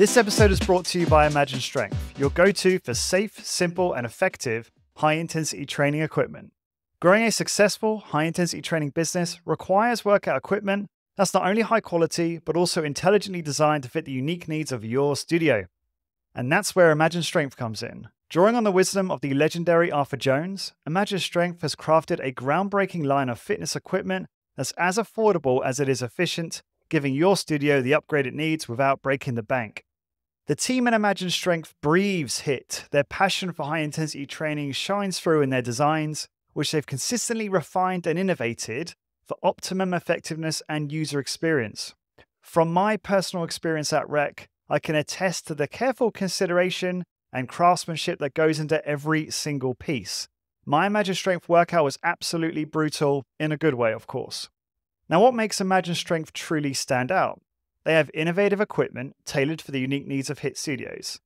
This episode is brought to you by Imagine Strength, your go to for safe, simple, and effective high intensity training equipment. Growing a successful high intensity training business requires workout equipment that's not only high quality, but also intelligently designed to fit the unique needs of your studio. And that's where Imagine Strength comes in. Drawing on the wisdom of the legendary Arthur Jones, Imagine Strength has crafted a groundbreaking line of fitness equipment that's as affordable as it is efficient, giving your studio the upgrade it needs without breaking the bank. The team at Imagine Strength breathes HIT. Their passion for high intensity training shines through in their designs, which they've consistently refined and innovated for optimum effectiveness and user experience. From my personal experience at Rec, I can attest to the careful consideration and craftsmanship that goes into every single piece. My Imagine Strength workout was absolutely brutal, in a good way, of course. Now, what makes Imagine Strength truly stand out? They have innovative equipment tailored for the unique needs of HIT studios,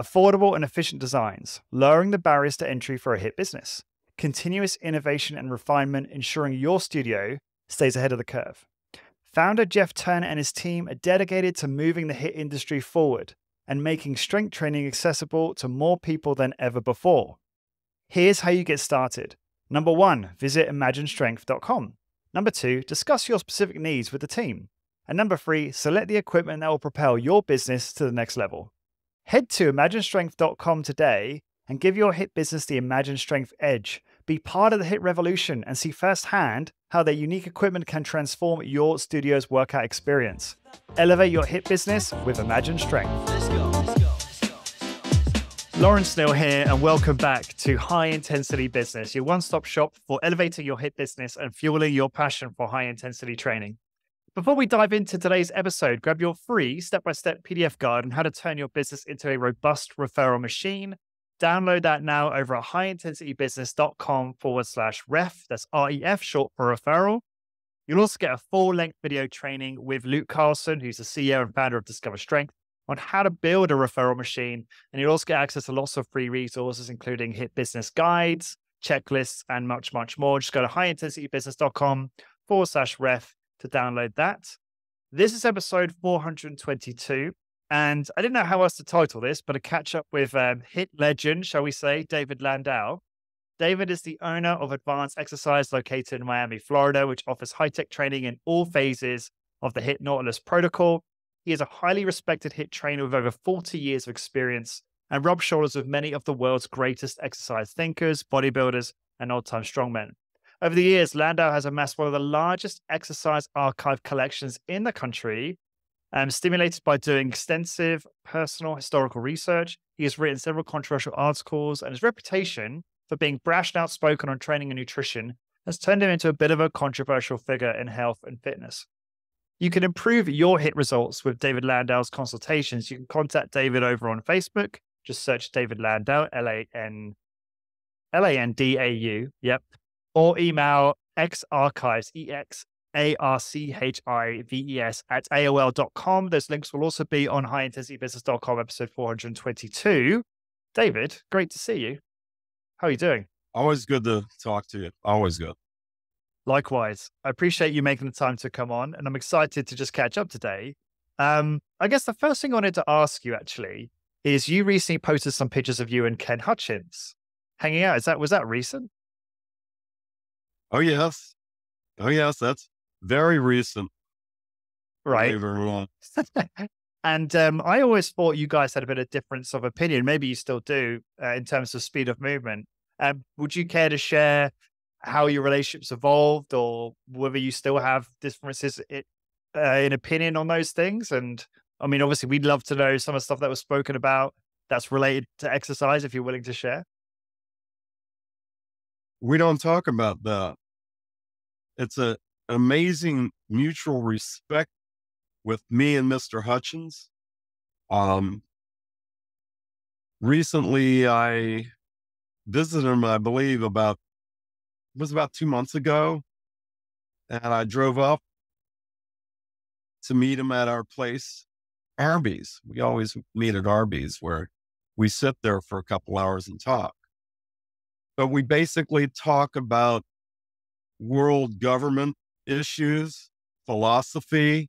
affordable and efficient designs, lowering the barriers to entry for a HIT business, continuous innovation and refinement ensuring your studio stays ahead of the curve. Founder Jeff Turner and his team are dedicated to moving the HIT industry forward and making strength training accessible to more people than ever before. Here's how you get started. Number one, visit imaginestrength.com. Number two, discuss your specific needs with the team. And number three, select the equipment that will propel your business to the next level. Head to imaginestrength.com today and give your HIT business the Imagine Strength edge. Be part of the HIT revolution and see firsthand how their unique equipment can transform your studio's workout experience. Elevate your HIT business with Imagine Strength. Let's go, let's go, Lawrence Neal here, and welcome back to High Intensity Business, your one stop shop for elevating your HIT business and fueling your passion for high intensity training. Before we dive into today's episode, grab your free step by step PDF guide on how to turn your business into a robust referral machine. Download that now over at highintensitybusiness.com forward slash ref. That's REF, short for referral. You'll also get a full length video training with Luke Carlson, who's the CEO and founder of Discover Strength, on how to build a referral machine. And you'll also get access to lots of free resources, including HIT business guides, checklists, and much, much more. Just go to highintensitybusiness.com forward slash ref to download that. This is episode 422. And I didn't know how else to title this, but a catch up with um, hit legend, shall we say, David Landau. David is the owner of Advanced Exercise located in Miami, Florida, which offers high tech training in all phases of the HIT Nautilus protocol. He is a highly respected HIT trainer with over 40 years of experience and rubs shoulders with many of the world's greatest exercise thinkers, bodybuilders, and old time strongmen. Over the years, Landau has amassed one of the largest exercise archive collections in the country. Um, stimulated by doing extensive personal historical research, he has written several controversial articles, and his reputation for being brash and outspoken on training and nutrition has turned him into a bit of a controversial figure in health and fitness. You can improve your HIT results with David Landau's consultations. You can contact David over on Facebook. Just search David Landau, L A N L A N D A U. Yep or email exarchives, E-X A-R-C-H-I-V-E-S at AOL.com. Those links will also be on highintensitybusiness.com, episode 422. David, great to see you. How are you doing? Always good to talk to you. Always good. Likewise. I appreciate you making the time to come on, and I'm excited to just catch up today. Um, I guess the first thing I wanted to ask you actually is you recently posted some pictures of you and Ken Hutchins hanging out. Is that was that recent? Oh, yes. Oh, yes. That's very recent. Right. and um, I always thought you guys had a bit of difference of opinion. Maybe you still do uh, in terms of speed of movement. Um, would you care to share how your relationships evolved or whether you still have differences in, uh, in opinion on those things? And I mean, obviously, we'd love to know some of the stuff that was spoken about that's related to exercise if you're willing to share. We don't talk about that it's a amazing mutual respect with me and Mr. Hutchins. Um, recently I visited him, I believe about, it was about two months ago. And I drove up to meet him at our place, Arby's. We always meet at Arby's where we sit there for a couple hours and talk. But we basically talk about world government issues, philosophy,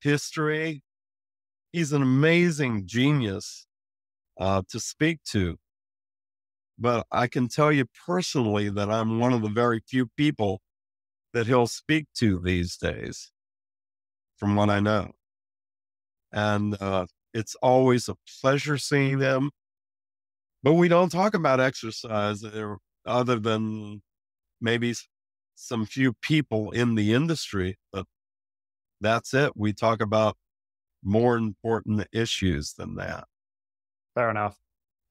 history, he's an amazing genius uh, to speak to. But I can tell you personally that I'm one of the very few people that he'll speak to these days, from what I know. And uh, it's always a pleasure seeing them. But we don't talk about exercise other than maybe some few people in the industry, but that's it. We talk about more important issues than that. Fair enough.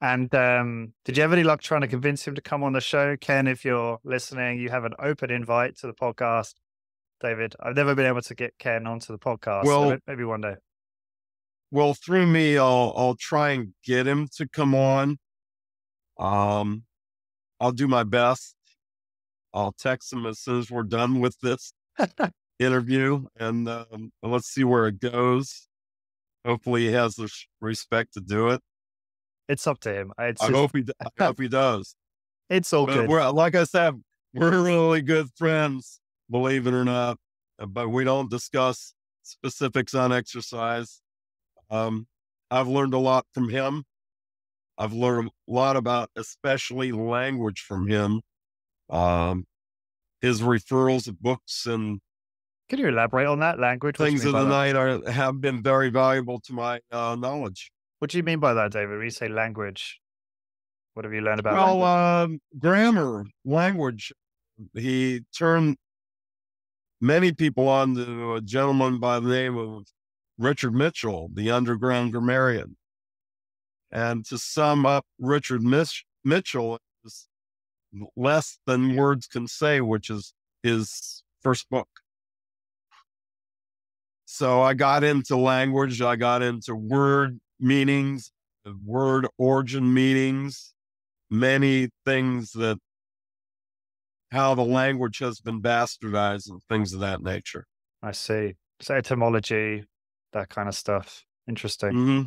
And um, did you have any luck trying to convince him to come on the show? Ken, if you're listening, you have an open invite to the podcast. David, I've never been able to get Ken onto the podcast. Well, so maybe one day. Well, through me, I'll I'll try and get him to come on. Um, I'll do my best. I'll text him as soon as we're done with this interview, and um, let's see where it goes. Hopefully, he has the respect to do it. It's up to him. It's I just... hope he. I hope he does. It's all but good. We're, like I said, we're really good friends. Believe it or not, uh, but we don't discuss specifics on exercise. Um, I've learned a lot from him. I've learned a lot about, especially language from him. Um, his referrals of books and can you elaborate on that language? Things of the that? night are have been very valuable to my uh, knowledge. What do you mean by that, David? When you say language, what have you learned about? Well, um, grammar, language. He turned many people on to a gentleman by the name of Richard Mitchell, the underground grammarian. And to sum up, Richard Mich- Mitchell less than words can say, which is his first book. So I got into language, I got into word meanings, word origin meanings, many things that how the language has been bastardized and things of that nature. I see. So etymology, that kind of stuff. Interesting. Mm-hmm.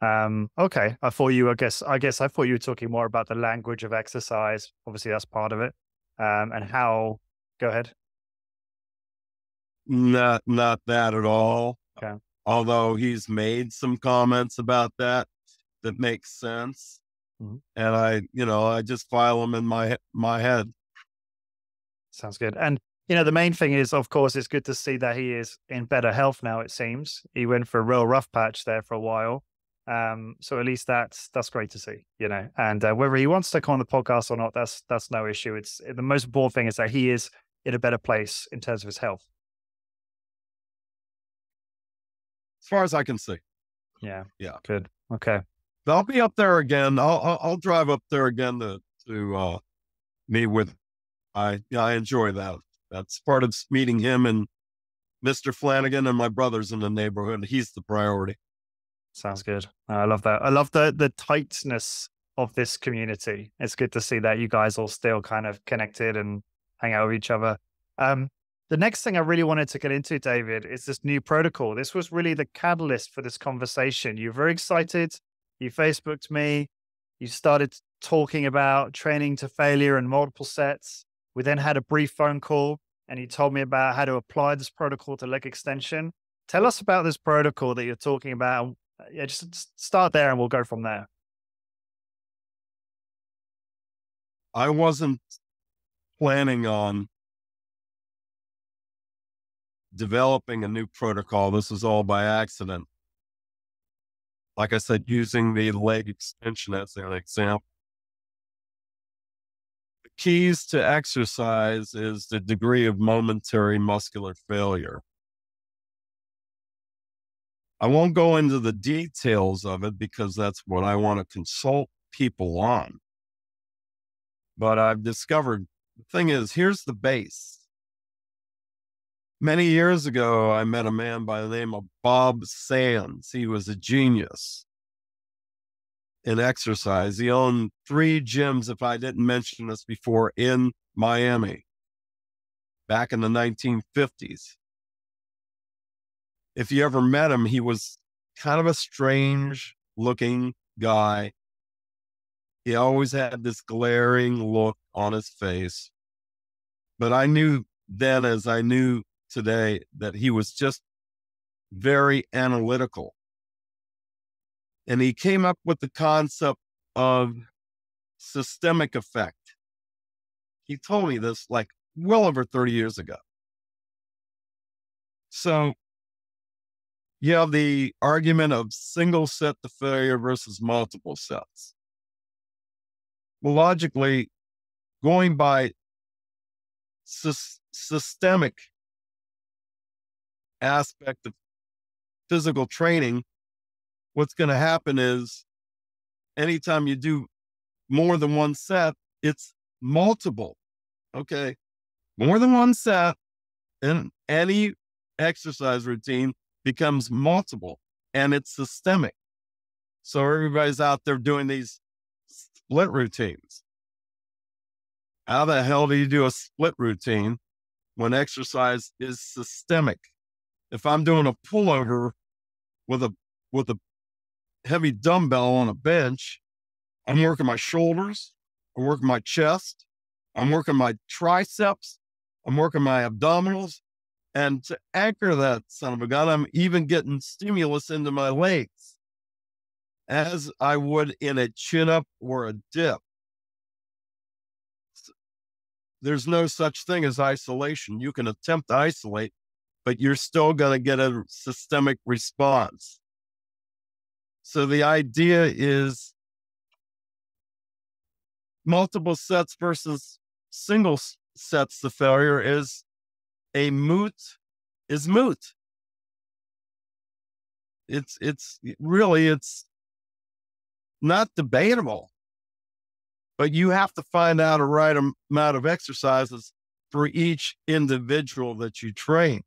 Um, okay. I thought you, I guess, I guess I thought you were talking more about the language of exercise. Obviously, that's part of it. Um, and how, go ahead. Not, not that at all. Okay although he's made some comments about that that makes sense. Mm-hmm. And I, you know, I just file them in my my head. Sounds good. And you know, the main thing is, of course, it's good to see that he is in better health now. It seems he went for a real rough patch there for a while. Um, so at least that's that's great to see, you know. And uh, whether he wants to come on the podcast or not, that's that's no issue. It's the most important thing is that he is in a better place in terms of his health. as far as I can see. Yeah. Yeah. Good. Okay. I'll be up there again. I'll, I'll, I'll drive up there again to, to, uh, meet with, I, yeah, I enjoy that. That's part of meeting him and Mr. Flanagan and my brothers in the neighborhood. He's the priority. Sounds good. I love that. I love the, the tightness of this community. It's good to see that you guys all still kind of connected and hang out with each other. Um, the next thing I really wanted to get into, David, is this new protocol. This was really the catalyst for this conversation. You're very excited. You Facebooked me. You started talking about training to failure and multiple sets. We then had a brief phone call and you told me about how to apply this protocol to leg extension. Tell us about this protocol that you're talking about. Uh, yeah, just start there and we'll go from there. I wasn't planning on developing a new protocol. This was all by accident. Like I said, using the leg extension as an example. The keys to exercise is the degree of momentary muscular failure. I won't go into the details of it because that's what I want to consult people on. But I've discovered the thing is, here's the base Many years ago, I met a man by the name of Bob Sands. He was a genius in exercise. He owned three gyms, if I didn't mention this before, in Miami back in the 1950s. If you ever met him, he was kind of a strange looking guy. He always had this glaring look on his face. But I knew then, as I knew today that he was just very analytical. And he came up with the concept of systemic effect. He told me this like well over 30 years ago. So you have the argument of single set to failure versus multiple sets. Well, logically, going by sy- systemic aspect of physical training, what's going to happen is anytime you do more than one set, it's multiple. Okay. More than one set in any exercise routine becomes multiple and it's systemic. So everybody's out there doing these split routines. How the hell do you do a split routine when exercise is systemic? If I'm doing a pullover with a with a heavy dumbbell on a bench, I'm working my shoulders, I'm working my chest, I'm working my triceps, I'm working my abdominals, and to anchor that son of a gun, I'm even getting stimulus into my legs as I would in a chin up or a dip. There's no such thing as isolation. You can attempt to isolate, but you're still going to get a systemic response. So the idea is multiple sets versus single sets The failure is a moot is moot. It's it's really it's not debatable. But you have to find out a right amount of exercises for each individual that you train.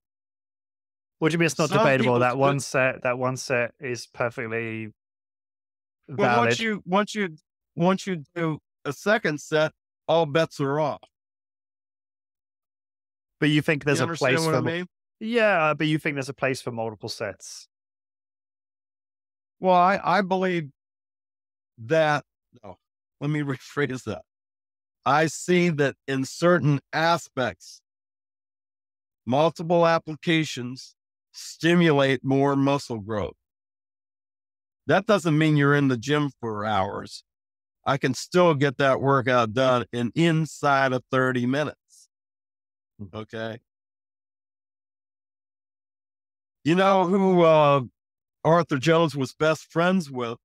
What do you mean it's not Some debatable? That one set, that one set is perfectly valid. Well, once you once you once you do a second set, all bets are off. But you think there's you a place for I mean? Yeah, but you think there's a place for multiple sets. Well, I, I believe that no, let me rephrase that. I see that in certain aspects, multiple applications stimulate more muscle growth. That doesn't mean you're in the gym for hours. I can still get that workout done in inside of 30 minutes. Okay. You know who uh, Arthur Jones was best friends with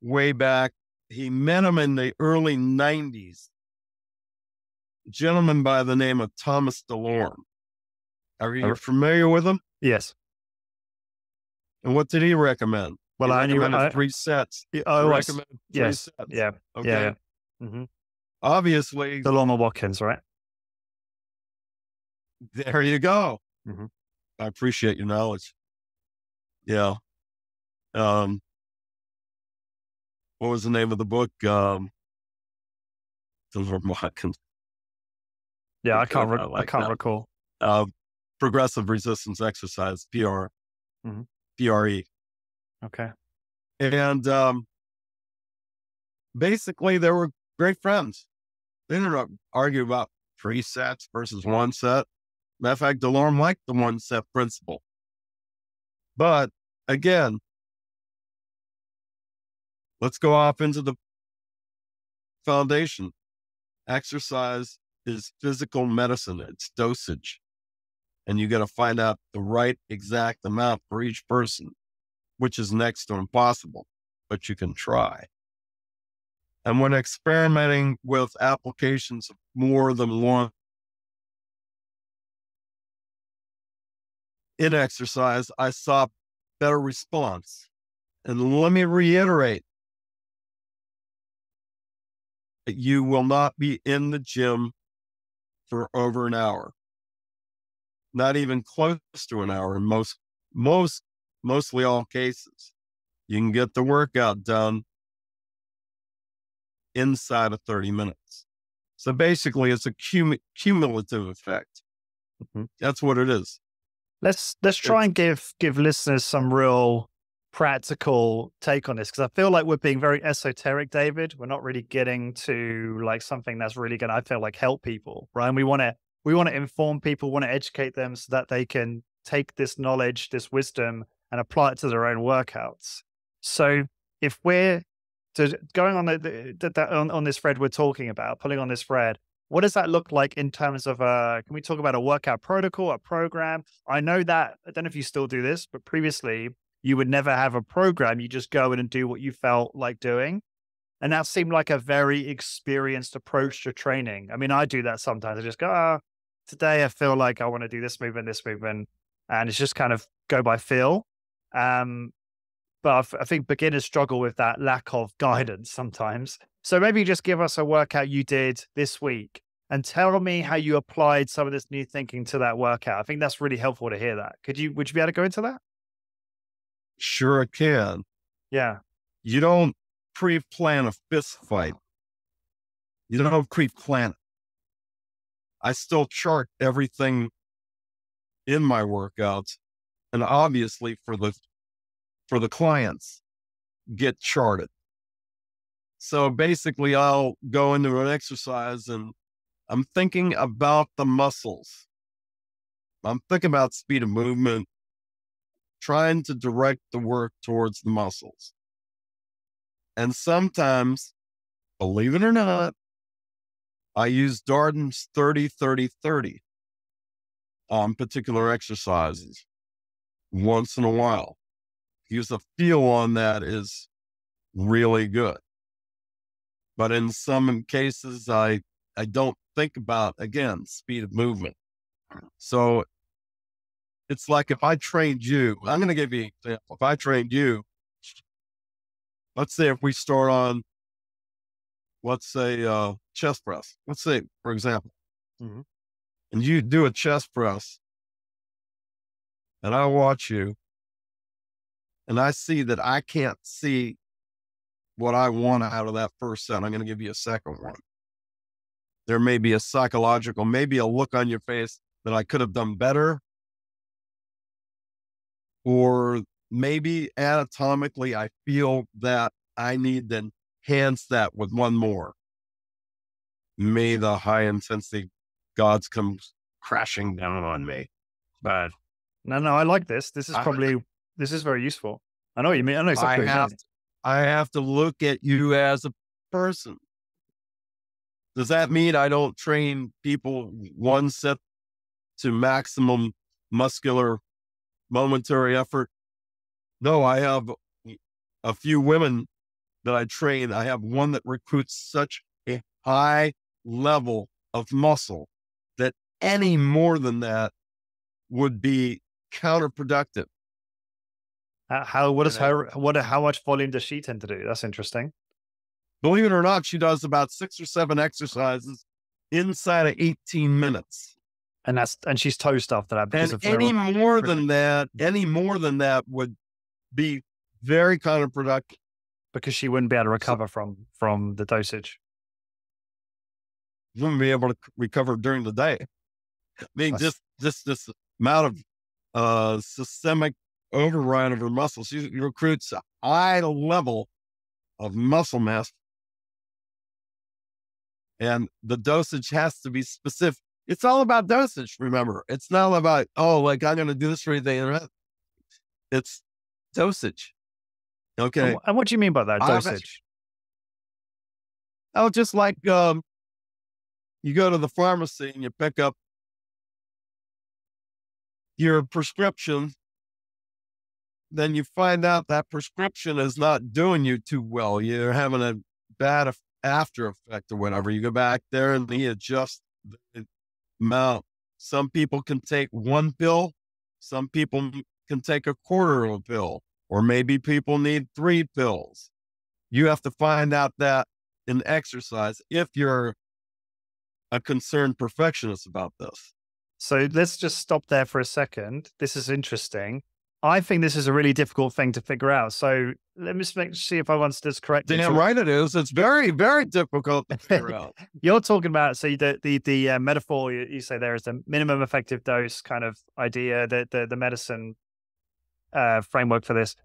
way back? He met him in the early 90s. A gentleman by the name of Thomas DeLorme. Are you familiar with him? Yes. And what did he recommend? Well, he I recommended I, three sets. Oh, recommended three yes. sets. Yeah. Okay. Yeah. yeah. Mm-hmm. Obviously, DeLorme Watkins, right? There you go. Mm-hmm. I appreciate your knowledge. Yeah. Um, what was the name of the book? Um, DeLorme Watkins. Yeah, I can't. Re- I, like I can't that. recall. Uh, progressive resistance exercise, PR, mm-hmm. PRE. Okay. And um, basically, they were great friends. They didn't argue about three sets versus one set. Matter of fact, DeLorme liked the one set principle. But again, let's go off into the foundation. Exercise is physical medicine, it's dosage. And you got to find out the right exact amount for each person which is next to impossible, but you can try. And when experimenting with applications of more than one in exercise, I saw better response. And let me reiterate you will not be in the gym for over an hour, not even close to an hour in most most mostly all cases. You can get the workout done inside of 30 minutes. So basically, it's a cum- cumulative effect. Mm-hmm. That's what it is. Let's let's try and give give listeners some real practical take on this because I feel like we're being very esoteric, David. We're not really getting to like something that's really going to I feel like help people, right? And we want to we want to inform people, want to educate them so that they can take this knowledge, this wisdom, and apply it to their own workouts. So if we're to going on the, the, the on, on this thread we're talking about, pulling on this thread, what does that look like in terms of uh can we talk about a workout protocol, a program? I know that I don't know if you still do this, but previously you would never have a program. You just go in and do what you felt like doing. And that seemed like a very experienced approach to training. I mean, I do that sometimes. I just go, oh, today I feel like I want to do this movement, this movement. And it's just kind of go by feel. Um, but I think beginners struggle with that lack of guidance sometimes. So maybe just give us a workout you did this week and tell me how you applied some of this new thinking to that workout. I think that's really helpful to hear that. Could you, would you be able to go into that? Sure, I can. Yeah. You don't pre plan a fist fight, you don't pre plan it. I still chart everything in my workouts. And obviously for the for the clients get charted. So basically I'll go into an exercise and I'm thinking about the muscles. I'm thinking about speed of movement, trying to direct the work towards the muscles. And sometimes, believe it or not, I use Darden's 30 30 30 on particular exercises once in a while. Because the feel on that is really good. But in some cases, I I don't think about again speed of movement. So it's like if I trained you, I'm going to give you an example. If I trained you, let's say if we start on, let's say uh, chest press. Let's say, for example, mm-hmm. and you do a chest press, and I watch you, and I see that I can't see what I want out of that first set. I'm going to give you a second one. There may be a psychological, maybe a look on your face that I could have done better. Or maybe anatomically, I feel that I need to enhance that with one more. May the high intensity gods come crashing down on me. But no, no, I like this. This is probably I, this is very useful. I know what you mean. I know exactly. I have, I have to look at you as a person. Does that mean I don't train people one set to maximum muscular momentary effort? No, I have a few women that I train. I have one that recruits such a high level of muscle that any more than that would be counterproductive. How what is her what how much volume does she tend to do? That's interesting. Believe it or not, she does about six or seven exercises inside of 18 minutes. And that's and she's toe stuff that I and any more than that, any more than that would be very counterproductive. Because she wouldn't be able to recover so, from from the dosage. Wouldn't be able to recover during the day. I mean, that's, just just this amount of uh systemic override of her muscles. She recruits a high level of muscle mass. And the dosage has to be specific. It's all about dosage, remember. It's not about, oh, like I'm going to do this for anything. It's dosage. Okay. And what do you mean by that dosage? Oh, just like um, you go to the pharmacy and you pick up your prescription then you find out that prescription is not doing you too well. You're having a bad after effect or whatever. You go back there and they adjust the amount. Some people can take one pill. Some people can take a quarter of a pill, or maybe people need three pills. You have to find out that in exercise if you're a concerned perfectionist about this. So let's just stop there for a second. This is interesting. I think this is a really difficult thing to figure out. So let me make, see if I understood this correctly. Damn right it is. It's very, very difficult to figure out. You're talking about so the the the uh, metaphor you, you, say there is the minimum effective dose kind of idea, the the, the medicine uh, framework for this.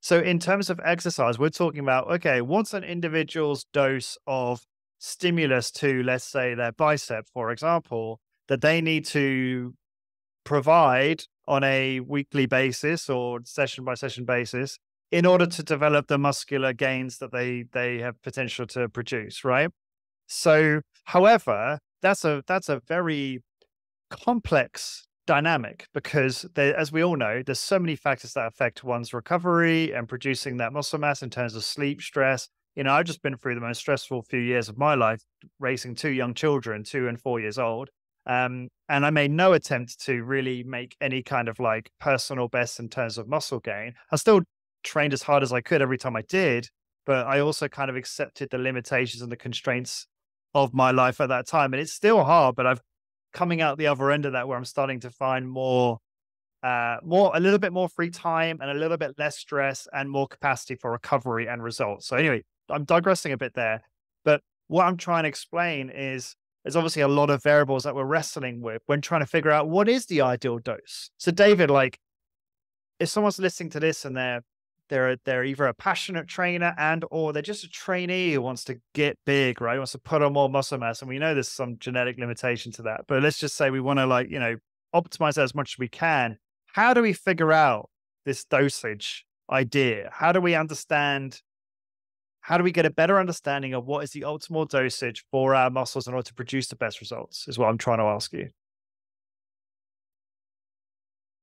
So in terms of exercise, we're talking about okay, what's an individual's dose of stimulus to, let's say, their bicep, for example, that they need to provide on a weekly basis or session by session basis in order to develop the muscular gains that they they have potential to produce, right? So, however, that's a that's a very complex dynamic because as we all know, there's so many factors that affect one's recovery and producing that muscle mass in terms of sleep, stress. You know, I've just been through the most stressful few years of my life, raising two young children, two and four years old. Um, and I made no attempt to really make any kind of like personal best in terms of muscle gain. I still trained as hard as I could every time I did, but I also kind of accepted the limitations and the constraints of my life at that time. And it's still hard, but I've coming out the other end of that where I'm starting to find more uh more a little bit more free time and a little bit less stress and more capacity for recovery and results. So anyway, I'm digressing a bit there, but what I'm trying to explain is there's obviously a lot of variables that we're wrestling with when trying to figure out what is the ideal dose. So David, like if someone's listening to this and they're they're they're either a passionate trainer and or they're just a trainee who wants to get big, right? Wants to put on more muscle mass. And we know there's some genetic limitation to that. But let's just say we want to like, you know, optimize that as much as we can. How do we figure out this dosage idea? How do we understand how do we get a better understanding of what is the optimal dosage for our muscles in order to produce the best results? Is what I'm trying to ask you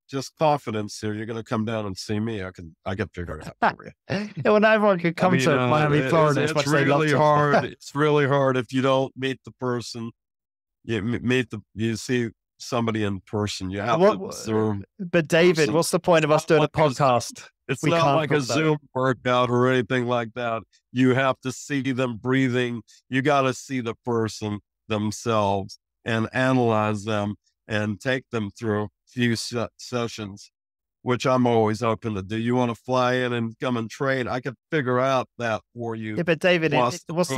just confidence here. You're going to come down and see me. I can, I can figure it out for you. yeah, well, everyone could come I mean, to uh, Miami, Florida. It's, it's really hard. it's really hard if you don't meet the person. You meet the, you see somebody in person. You have what, to observe. But David, person. what's the point of us doing a podcast? It's we not like a Zoom workout or anything like that. You have to see them breathing. You got to see the person themselves and analyze them and take them through a few se- sessions, which I'm always open to do. You want to fly in and come and train? I can figure out that for you. Yeah, but David, it, what's the what's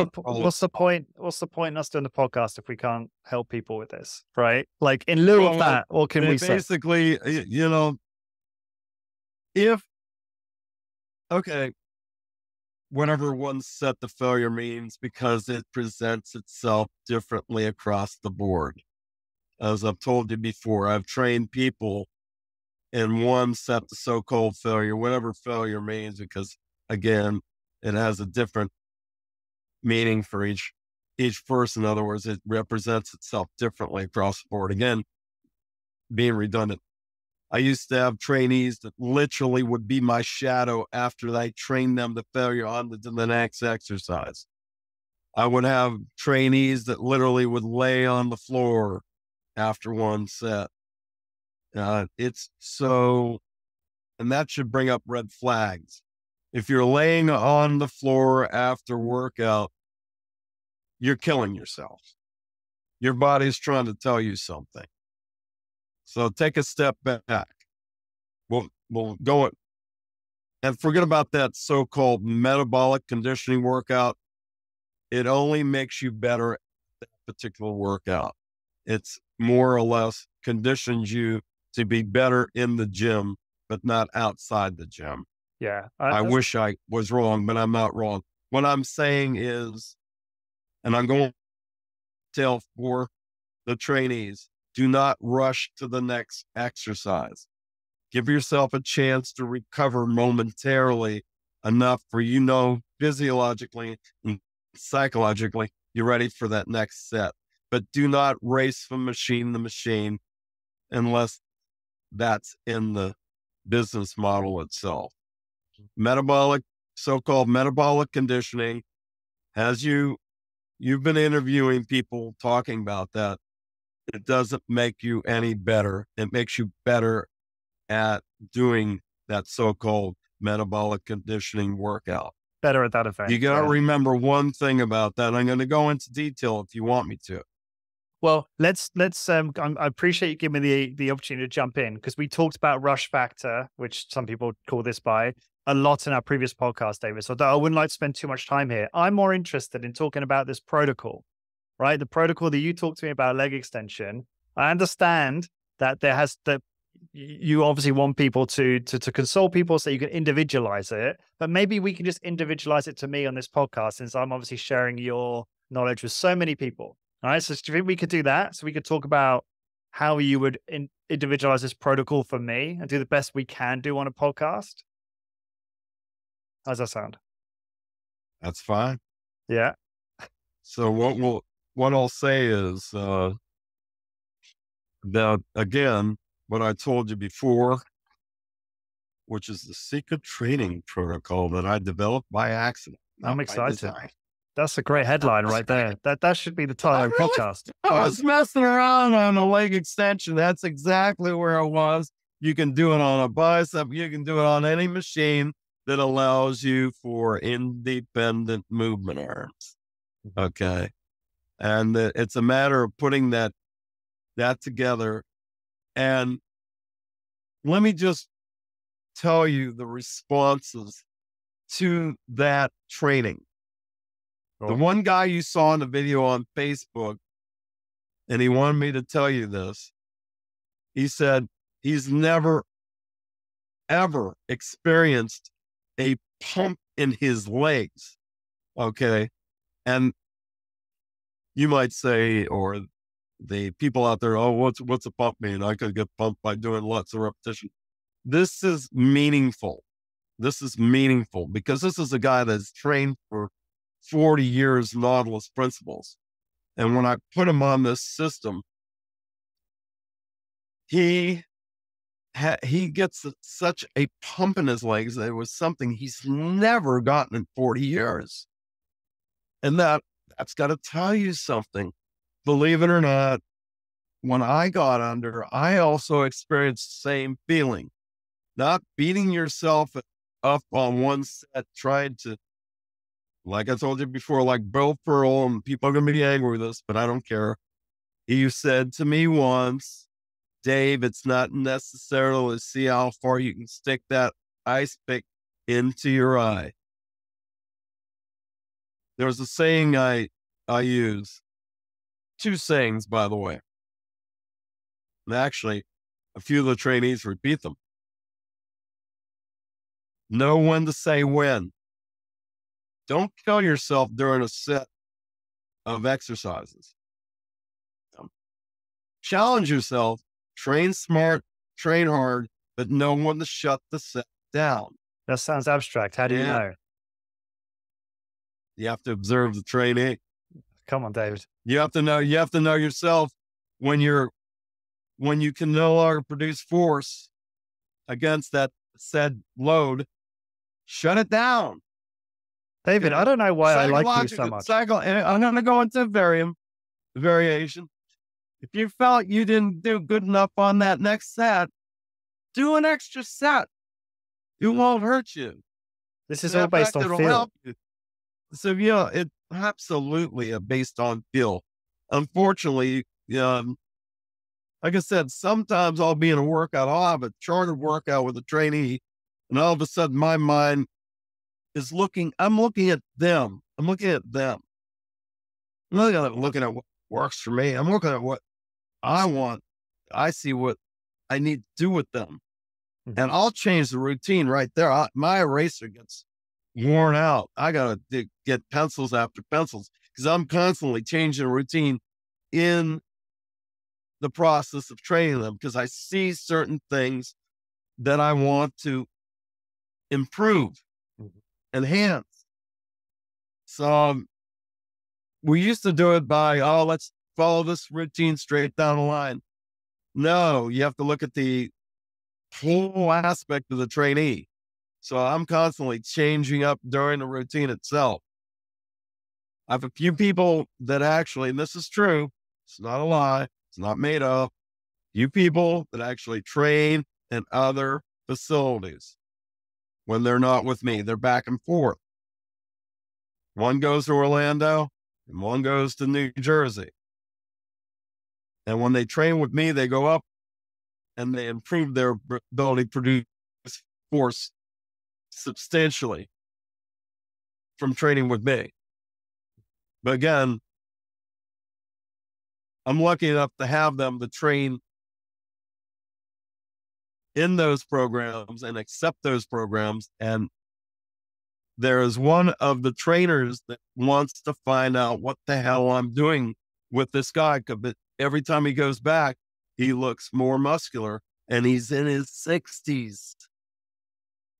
the point? What's the point in us doing the podcast if we can't help people with this, right? Like in lieu well, of that, what can we basically, say? you know, if okay, whenever one set the failure means because it presents itself differently across the board as I've told you before, I've trained people in one set the so-called failure, whatever failure means, because again, it has a different meaning for each each person. In other words, it represents itself differently across the board. Again, being redundant. I used to have trainees that literally would be my shadow after I trained them to failure on the, the next exercise. I would have trainees that literally would lay on the floor after one set. Uh, it's so, and that should bring up red flags. If you're laying on the floor after workout, you're killing yourself. Your body's trying to tell you something. So take a step back. We'll, we'll go and forget about that so called metabolic conditioning workout. It only makes you better at that particular workout. It's more or less conditions you to be better in the gym, but not outside the gym. Yeah. I, I wish I was wrong, but I'm not wrong. What I'm saying is, and I'm going to tell for the trainees, do not rush to the next exercise. Give yourself a chance to recover momentarily enough for you know physiologically and psychologically you're ready for that next set but do not race from machine to machine unless that's in the business model itself. Metabolic, so-called metabolic conditioning, as you you've been interviewing people talking about that, it doesn't make you any better. It makes you better at doing that so-called metabolic conditioning workout. Better at that effect. You got to yeah. remember one thing about that. I'm going to go into detail if you want me to. Well, let's let's. Um, I appreciate you giving me the the opportunity to jump in because we talked about rush factor, which some people call this by a lot in our previous podcast, David. So I wouldn't like to spend too much time here. I'm more interested in talking about this protocol, right? The protocol that you talked to me about leg extension. I understand that there has that you obviously want people to, to to consult people so you can individualize it, but maybe we can just individualize it to me on this podcast since I'm obviously sharing your knowledge with so many people. All right. So do you think we could do that? So we could talk about how you would in, individualize this protocol for me and do the best we can do on a podcast. How's that sound? That's fine. Yeah. So what will what I'll say is uh, that again, what I told you before, which is the secret training protocol that I developed by accident. I'm excited. That's a great headline right there. That that should be the title of the podcast. I was messing around on a leg extension. That's exactly where I was. You can do it on a bicep. You can do it on any machine that allows you for independent movement arms. Okay. And that it's a matter of putting that, that together. And let me just tell you the responses to that training. The one guy you saw in the video on Facebook, and he wanted me to tell you this. He said he's never, ever experienced a pump in his legs. Okay. And you might say, or the people out there, oh, what's what's a pump mean? I could get pumped by doing lots of repetition. This is meaningful. This is meaningful because this is a guy that's trained for 40 years Nautilus principles. And when I put him on this system, he ha- he gets such a pump in his legs that it was something he's never gotten in 40 years. And that that's got to tell you something. Believe it or not, when I got under, I also experienced the same feeling. Not beating yourself up on one set, trying to like I told you before, like Bill Pearl, and people are going to be angry with us, but I don't care. You said to me once, Dave, it's not necessarily see how far you can stick that ice pick into your eye. There's a saying I I use, two sayings, by the way. And actually, a few of the trainees repeat them. Know when to say when. Don't kill yourself during a set of exercises. Challenge yourself, train smart, train hard, but know when to shut the set down. That sounds abstract. How do you know? You have to observe the trainee. Come on, David. You have to know, you have to know yourself when you're, when you can no longer produce force against that said load, shut it down. David, I don't know why I like you so much. psycho- I'm going to go into varium, variation. If you felt you didn't do good enough on that next set, do an extra set. It won't hurt you. This is all based fact, on feel. So yeah, it absolutely uh, based on feel. Unfortunately, um, like I said, sometimes I'll be in a workout, I'll have a chartered workout with a trainee, and all of a sudden my mind is looking, I'm looking at them. I'm looking at them. I'm not gonna- looking at what works for me. I'm looking at what I want. I see what I need to do with them. Mhm. And I'll change the routine right there. I, my eraser gets worn out. I got to get pencils after pencils because I'm constantly changing routine in the process of training them because I see certain things that I want to improve, Mhm. enhance. So um, we used to do it by, oh, let's follow this routine straight down the line. No, you have to look at the whole aspect of the trainee. So I'm constantly changing up during the routine itself. I have a few people that actually, and this is true, it's not a lie, it's not made up, few people that actually train in other facilities when they're not with me. They're back and forth. One goes to Orlando and one goes to New Jersey. And when they train with me, they go up and they improve their ability to produce force substantially from training with me. But again, I'm lucky enough to have them to train in those programs and accept those programs. And there is one of the trainers that wants to find out what the hell I'm doing with this guy. But every time he goes back, he looks more muscular and he's in his 60s.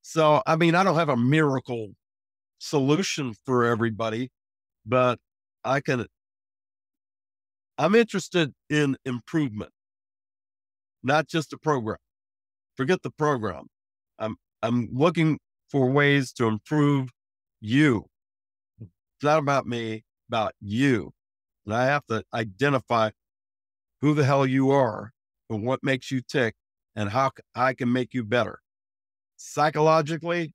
So, I mean, I don't have a miracle solution for everybody, but I can, I'm interested in improvement, not just a program. Forget the program. I'm, I'm looking for ways to improve you. It's not about me, about you. And I have to identify who the hell you are and what makes you tick and how I can make you better. Psychologically,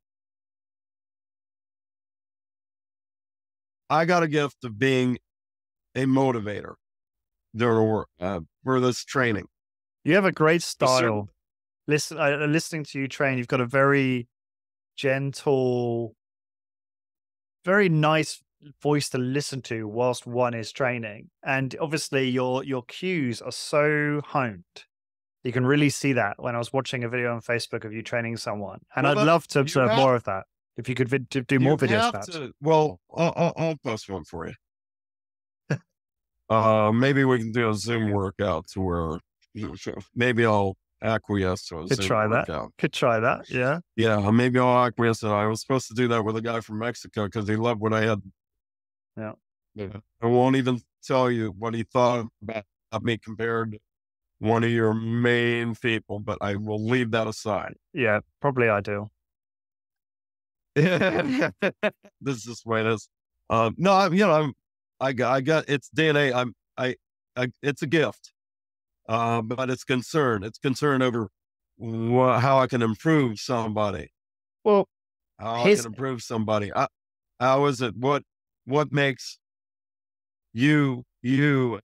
I got a gift of being a motivator during work uh, for this training. You have a great style. Listen, uh, listening to you train, you've got a very gentle, very nice voice to listen to whilst one is training. And obviously, your your cues are so honed. You can really see that when I was watching a video on Facebook of you training someone, and well, I'd love to observe have, more of that. If you could vi- do more videos, that. To, well, I'll, I'll, I'll, post one for you. uh, maybe we can do a Zoom workout to where maybe I'll acquiesce to a Could Zoom try workout. that. Could try that. Yeah. Yeah. Maybe I'll acquiesce. I was supposed to do that with a guy from Mexico because he loved what I had. Yeah. Yeah. I won't even tell you what he thought about me compared one of your main people, but I will leave that aside. Yeah, probably I do. this is the way it is. Um, no, I'm, you know, I'm, I got, I got, it's DNA. I'm, I, I it's a gift. Uh, but it's concern. It's concern over wh- how I can improve somebody. Well, how his... I can improve somebody. I, how is it? What, what makes you, you,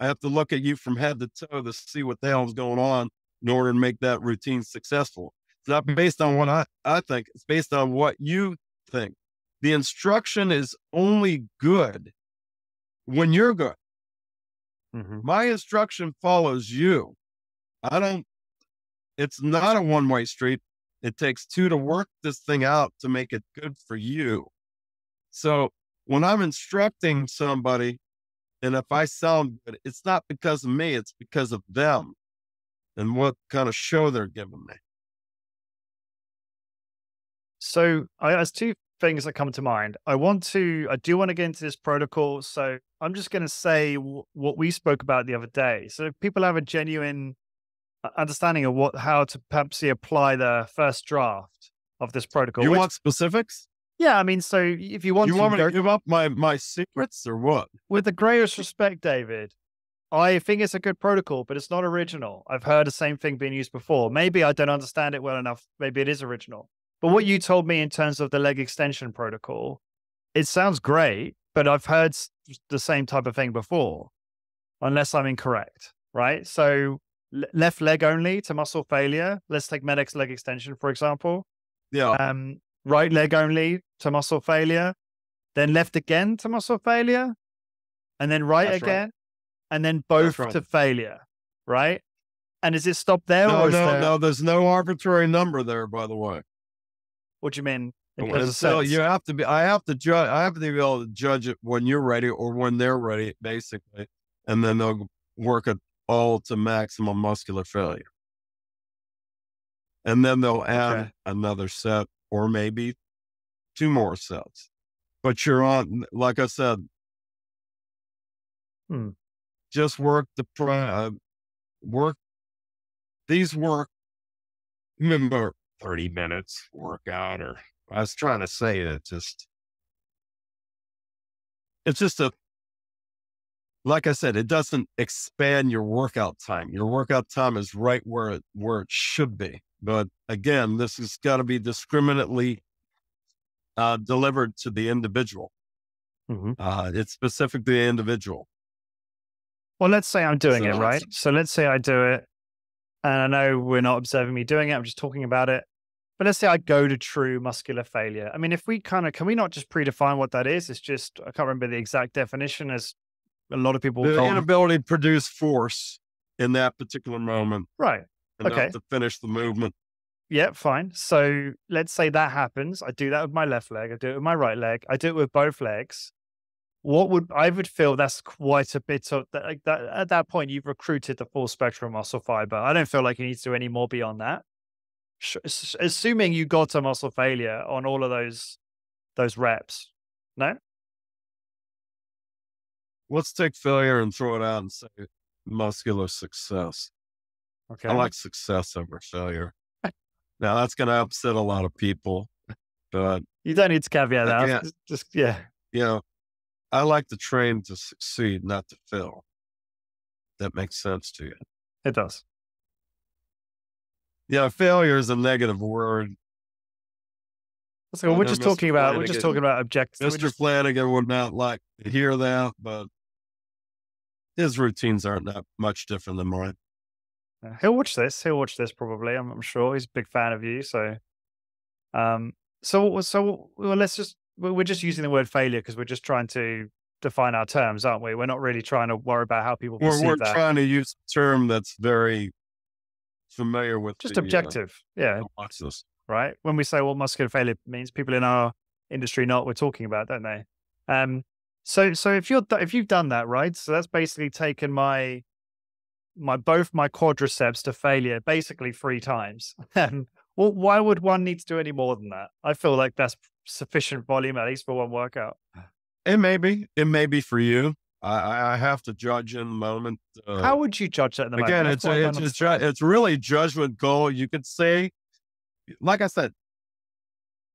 I have to look at you from head to toe to see what the hell's going on in order to make that routine successful. It's not based on what I, I think, it's based on what you think. The instruction is only good when you're good. Mm-hmm. My instruction follows you. I don't, it's not a one way street. It takes two to work this thing out to make it good for you. So when I'm instructing somebody, and if I sound good, it's not because of me, it's because of them and what kind of show they're giving me. So I, there's two things that come to mind. I want to, I do want to get into this protocol. So I'm just going to say w- what we spoke about the other day. So if people have a genuine uh, understanding of what, how to perhaps apply the first draft of this protocol. You which, want specifics? Yeah, I mean, so if you want you to, want me to give up my my secrets or what? With the greatest respect, David, I think it's a good protocol, but it's not original. I've heard the same thing being used before. Maybe I don't understand it well enough. Maybe it is original. But what you told me in terms of the leg extension protocol, it sounds great, but I've heard the same type of thing before, unless I'm incorrect, right? So left leg only to muscle failure. Let's take Med-X leg extension, for example. Yeah. Um, right leg only to muscle failure, then left again to muscle failure, and then right That's again, right. and then both right. to failure, right? And is it stopped there? No, no, there... no. There's no arbitrary number there, by the way. What do you mean? So uh, you have to be. I have to judge. I have to be able to judge it when you're ready or when they're ready, basically, and then they'll work it all to maximum muscular failure, and then they'll add okay. another set or maybe two more sets. But you're on, like I said, hmm. just work the uh, work. These work. Remember, 30 minutes workout or I was trying to say it just it's just a like I said, it doesn't expand your workout time. Your workout time is right where it where it should be. But again, this has got to be discriminately uh, delivered to the individual. Mm-hmm. Uh, it's specific to the individual. Well, let's say I'm doing so it right. So let's say I do it, and I know we're not observing me doing it. I'm just talking about it. But let's say I go to true muscular failure. I mean, if we kind of can we not just predefine what that is? It's just I can't remember the exact definition as a lot of people. The inability to produce force in that particular moment, right? Okay, to finish the movement. Yeah, fine. So let's say that happens. I do that with my left leg. I do it with my right leg. I do it with both legs. What would I would feel that's quite a bit of that, like that at that point you've recruited the full spectrum muscle fiber. I don't feel like you need to do any more beyond that. assuming you got a muscle failure on all of those those reps. No. Let's take failure and throw it out and say muscular success. Okay. I like success over failure. now that's going to upset a lot of people, but you don't need to caveat that. can't- Just, just yeah. you know, I like to train to succeed, not to fail. That makes sense to you. It does. Yeah, failure is a negative word. So we're just Mr. talking about we're just talking about objectives. We're Mr. just- Flanagan would not like to hear that, but his routines aren't that much different than mine. Yeah, He'll watch this. He'll watch this probably. I'm, I'm sure he's a big fan of you. So, um, so so well, let's just we- we're just using the word failure because we're just trying to define our terms, aren't we? We're not really trying to worry about how people We're, we're that. trying to use a term that's very familiar with just the, uh, objective, yeah, watch this. right. When we say what muscular failure means, people in our industry know what we're talking about, don't they? Um, so so if you're if you've done that, right? So that's basically taken my my both my quadriceps to failure basically three times. Well, why would one need to do any more than that? I feel like that's sufficient volume at least for one workout. It may be. It may be for you. I, I have to judge in the moment. Uh, How would you judge that at the again, moment? it's That's what I a, it's it's, it's really judgment goal. You could say, like I said,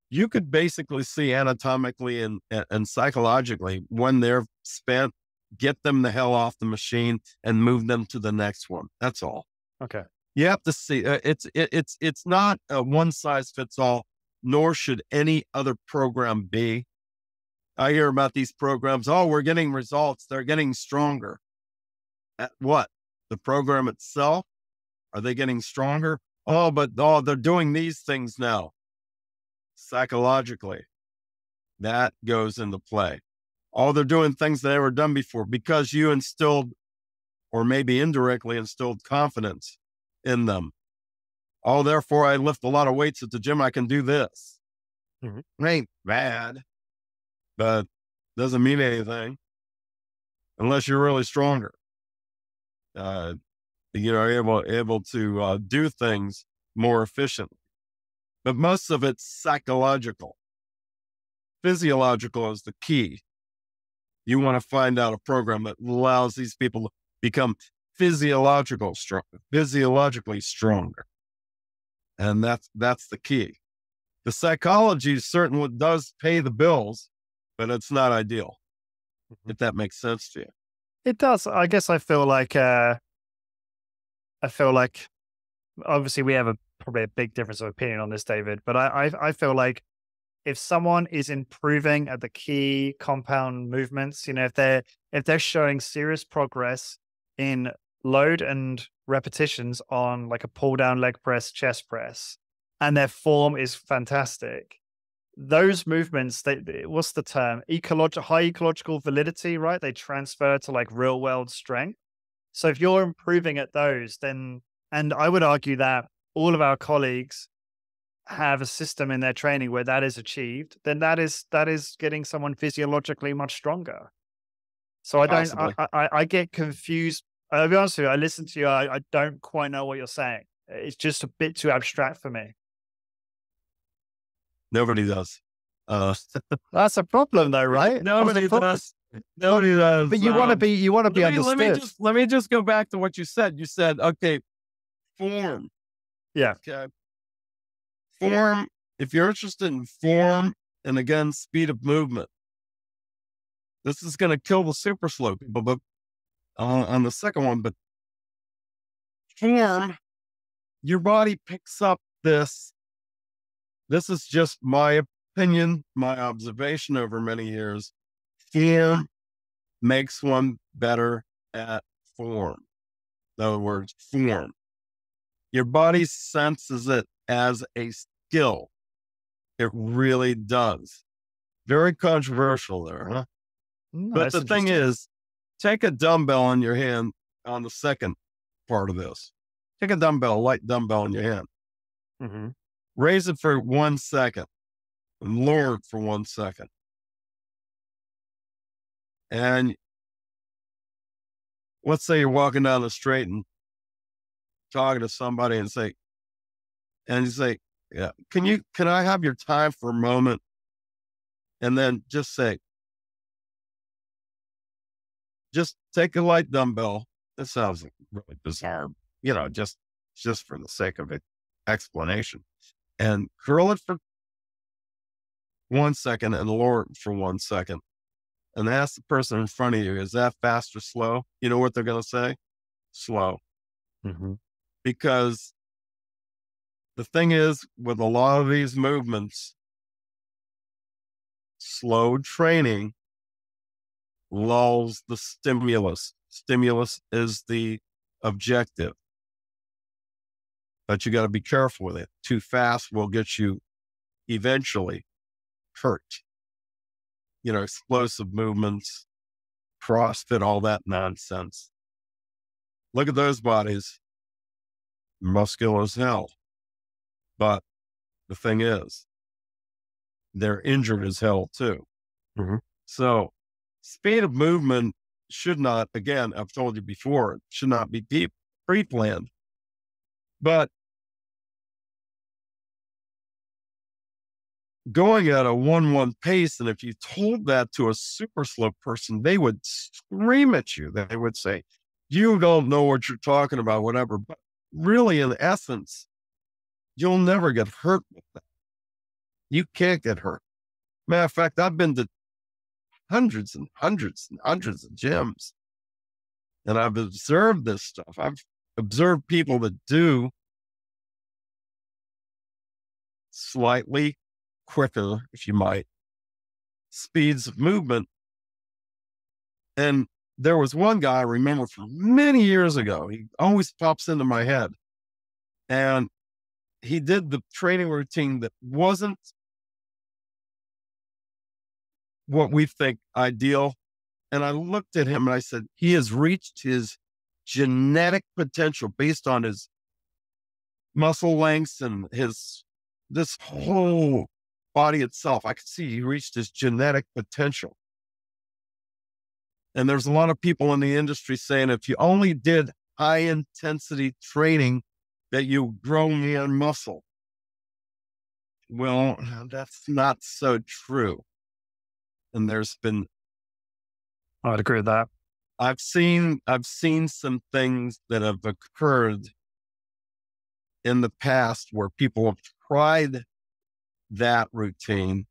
you could basically see anatomically and and- and psychologically when they're spent, get them the hell off the machine and move them to the next one. That's all. okay. You have to see. Uh, it's it, it's it's not a one size fits all. Nor should any other program be. I hear about these programs. Oh, we're getting results. They're getting stronger. At what? The program itself? Are they getting stronger? Oh, but oh, they're doing these things now. Psychologically, that goes into play. Oh, they're doing things they never done before because you instilled, or maybe indirectly instilled confidence in them. Oh, therefore I lift a lot of weights at the gym. I can do this. Mhm. Ain't bad, but doesn't mean anything unless you're really stronger. Uh, you know, able able to uh, do things more efficiently. But most of it's psychological. Physiological is the key. You want to find out a program that allows these people to become physiological strong, physiologically stronger. And that's that's the key. The psychology certainly does pay the bills, but it's not ideal. If that makes sense to you. It does. I guess I feel like uh I feel like obviously we have a probably a big difference of opinion on this, David, but I I, I feel like if someone is improving at the key compound movements, you know, if they're if they're showing serious progress in load and repetitions on like a pull down leg press, chest press, and their form is fantastic, those movements, they, what's the term? Ecological, high ecological validity, right? They transfer to like real world strength. So if you're improving at those, then, and I would argue that all of our colleagues have a system in their training where that is achieved, then that is that is getting someone physiologically much stronger. So I don't, I, I, I- get confused. I'll be honest with you. I listen to you. I, I don't quite know what you're saying. It's just a bit too abstract for me. Nobody does. Uh, That's a problem, though, right? nobody That's a problem. does. Nobody does. But you want to Um, be, you want to be me, understood. let me just let me just go back to what you said. You said, okay, form. Yeah. Okay. Form. If you're interested in form and again speed of movement, this is going to kill the super slow people. But uh, on the second one, but form, your body picks up this. This is just my opinion, my observation over many years. Form makes one better at form. In other words, form. Your body senses it as a skill. It really does. Very controversial there, huh? Mm, But the thing is, take a dumbbell in your hand on the second part of this. Take a dumbbell, a light dumbbell in your hand. Mhm. Raise it for one second and lower it for one second. And let's say you're walking down the street and talking to somebody and say, and you say, yeah, can you, can I have your time for a moment? And then just say, just take a light dumbbell. This sounds really bizarre, you know, just, just for the sake of it, explanation and curl it for one second and lower it for one second. And ask the person in front of you, is that fast or slow? You know what they're going to say? Slow. Mm-hmm. Because the thing is, with a lot of these movements, slow training lulls the stimulus. Stimulus is the objective. But you got to be careful with it. Too fast will get you eventually hurt. You know, explosive movements, CrossFit, all that nonsense. Look at those bodies. Muscular as hell. But the thing is, they're injured as hell too. Mhm. So, speed of movement should not, again, I've told you before, should not be pre planned. But going at a 1 1 pace, and if you told that to a super slow person, they would scream at you. They would say, You don't know what you're talking about, whatever. But really, in essence, you'll never get hurt with that. You can't get hurt. Matter of fact, I've been to hundreds and hundreds and hundreds of gyms, and I've observed this stuff. I've observed people that do slightly quicker, if you might, speeds of movement. And there was one guy I remember from many years ago. He always pops into my head. And he did the training routine that wasn't what we think ideal. And I looked at him and I said, he has reached his genetic potential based on his muscle lengths and his this whole body itself. I could see he reached his genetic potential. And there's a lot of people in the industry saying if you only did high intensity training, that you grow more muscle. Well, that's not so true. And there's been I'd agree with that. I've seen I've seen some things that have occurred in the past where people have tried that routine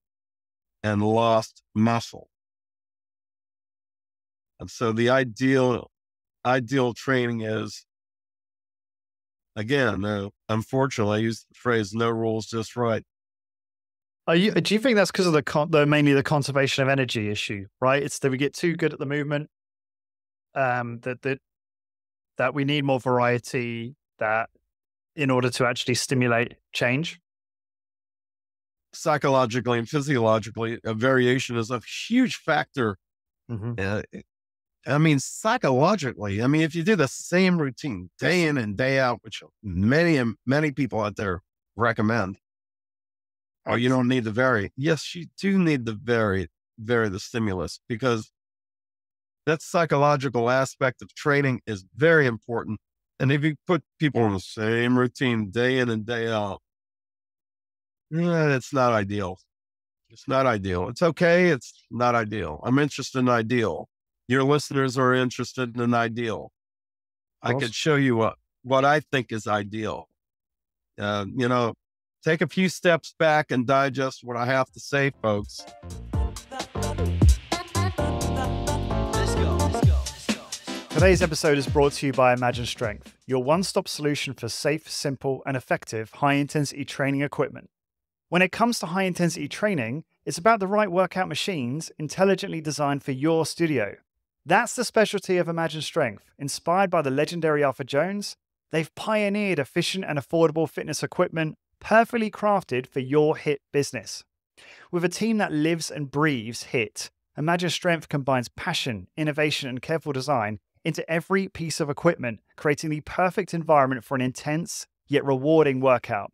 and lost muscle. And so the ideal ideal training is again, uh, unfortunately, I use the phrase "no rules, just right." Are you, do you think that's because of the, con- the mainly the conservation of energy issue, right? It's that we get too good at the movement, um, that that that we need more variety. That in order to actually stimulate change, Psychologically and physiologically, a variation is a huge factor. mm-hmm. Uh, I mean, psychologically, I mean, if you do the same routine day in and day out, which many many people out there recommend, oh, you don't need to vary. Yes, you do need to vary vary the stimulus because that psychological aspect of training is very important. And if you put people in the same routine day in and day out, eh, it's not ideal. It's not ideal. It's okay. It's not ideal. I'm interested in ideal. Your listeners are interested in an ideal. I course. could show you what, what I think is ideal. Uh, you know, take a few steps back and digest what I have to say, folks. Today's episode is brought to you by Imagine Strength, your one stop solution for safe, simple, and effective high intensity training equipment. When it comes to high intensity training, it's about the right workout machines intelligently designed for your studio. That's the specialty of Imagine Strength. Inspired by the legendary Arthur Jones, they've pioneered efficient and affordable fitness equipment perfectly crafted for your HIT business. With a team that lives and breathes HIT, Imagine Strength combines passion, innovation, and careful design into every piece of equipment, creating the perfect environment for an intense yet rewarding workout.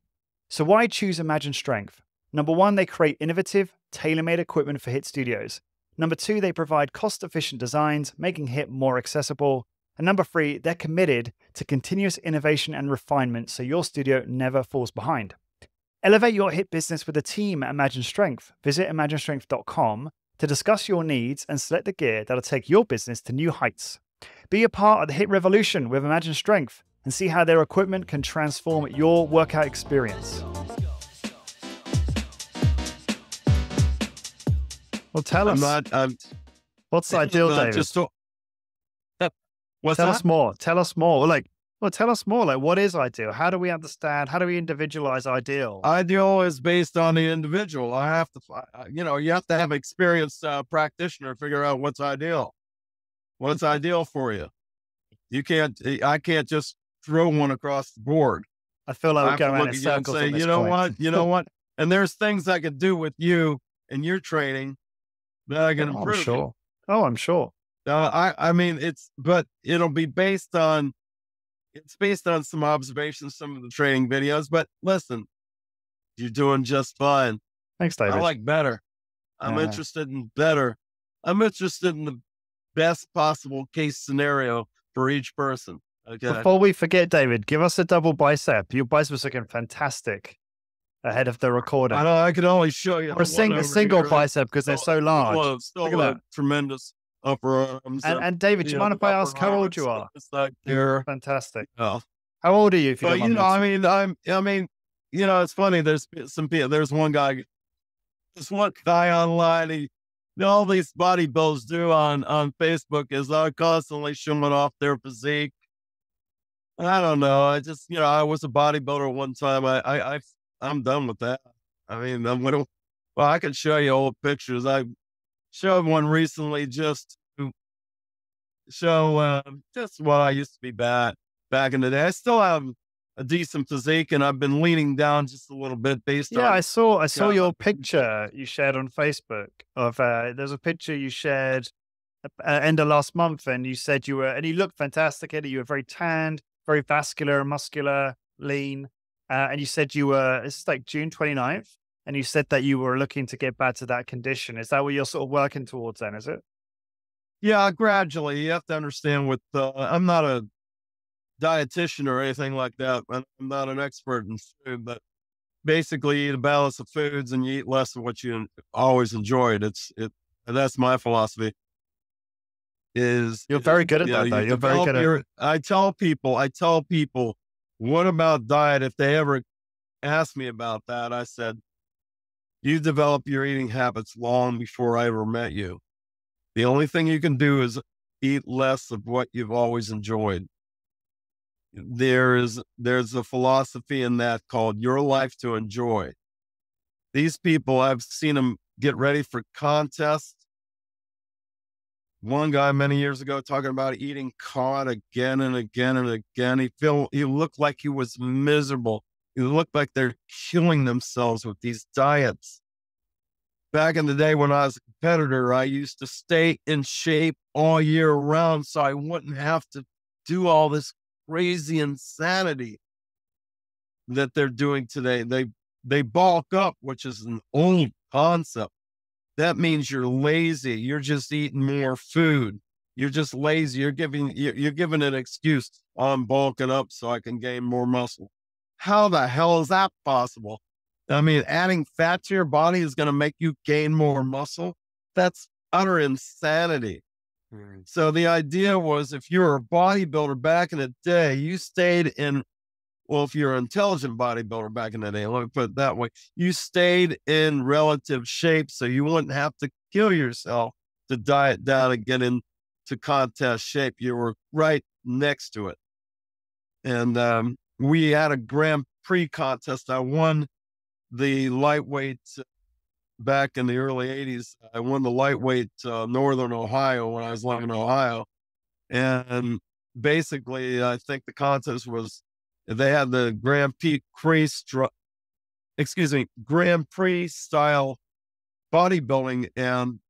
So, why choose Imagine Strength? Number one, they create innovative, tailor made equipment for HIT studios. Number two, they provide cost efficient designs, making HIT more accessible. And number three, they're committed to continuous innovation and refinement so your studio never falls behind. Elevate your hit business with a team at Imagine Strength. Visit imaginestrength.com to discuss your needs and select the gear that'll take your business to new heights. Be a part of the hit revolution with Imagine Strength and see how their equipment can transform your workout experience. Well, tell I'm us not. What's ideal, David. Just so, what's tell that? us more. Tell us more. Like, well, tell us more. Like, what is ideal? How do we understand? How do we individualize ideal? Ideal is based on the individual. I have to, you know, you have to have experienced uh, practitioner figure out what's ideal. What's ideal for you? You can't. I can't just throw one across the board. I feel like I we're going around in you and circles. say, you know point. what, you know what, and there's things I could do with you and your training that can Oh, I'm sure. Oh, I'm sure. Uh, I, I mean, it's, but it'll be based on, it's based on some observations, some of the training videos. But listen, you're doing just fine. Thanks, David. I like better. I'm Yeah. interested in better. I'm interested in the best possible case scenario for each person. Okay. Before we forget, David, give us a double bicep. Your bicep's looking fantastic ahead of the recording. I know I can only show you or a, sing- a single here. bicep because they're so oh, large. Well, still Look at oh, that. tremendous upper arms. And, and David, do you mind if I ask how old you are? Like there. Fantastic. Oh. How old are you? If you But you know, I mean, I'm, I mean, you know, it's funny. There's some people. There's one guy. This one guy online. He, all these bodybuilders do on on Facebook is they're constantly showing off their physique. I don't know. I just, you know, I was a bodybuilder one time. I, I, I I'm done with that. I mean, I'm gonna. Well, I can show you old pictures. I showed one recently just to show uh, just what I used to be bad back in the day. I still have a decent physique, and I've been leaning down just a little bit based Yeah, on. I saw I saw Yeah. your picture you shared on Facebook of uh there's a picture you shared uh, end of last month and you said you were and you looked fantastic Eddie. You were very tanned, very vascular, muscular, lean. Uh, and you said you were this is like June 29th and you said that you were looking to get back to that condition. Is that what you're sort of working towards then, is it? Yeah, gradually. You have to understand with uh, I'm not a dietitian or anything like that. and I'm not an expert in food, but basically you eat a balance of foods and you eat less of what you always enjoyed. It's it that's my philosophy. Is You're very good at you know, that though. you You're very good at your- I tell people, I tell people, what about diet? If they ever asked me about that, I said, you develop your eating habits long before I ever met you. The only thing you can do is eat less of what you've always enjoyed. There is there's a philosophy in that called your life to enjoy. These people, I've seen them get ready for contests. One guy many years ago talking about eating cod again and again and again. He feel he looked like he was miserable. He looked like they're killing themselves with these diets back in the day when I was a competitor, I used to stay in shape all year round so I wouldn't have to do all this crazy insanity that they're doing today. They they bulk up, which is an old concept. That means you're lazy. You're just eating more food. You're just lazy. You're giving you're, giving an excuse. I'm bulking up so I can gain more muscle. How the hell is that possible? I mean, adding fat to your body is going to make you gain more muscle. That's utter insanity. Mm. So the idea was if you're a bodybuilder back in the day, you stayed in, well, if you're an intelligent bodybuilder back in the day, let me put it that way, you stayed in relative shape so you wouldn't have to kill yourself to diet down and get into contest shape. You were right next to it. And um, we had a Grand Prix contest. I won the lightweight uh, back in the early 80s. I won the lightweight uh, Northern Ohio when I was living in Ohio. And basically, I think the contest was they had the Grand Prix, excuse me, Grand Prix style bodybuilding. And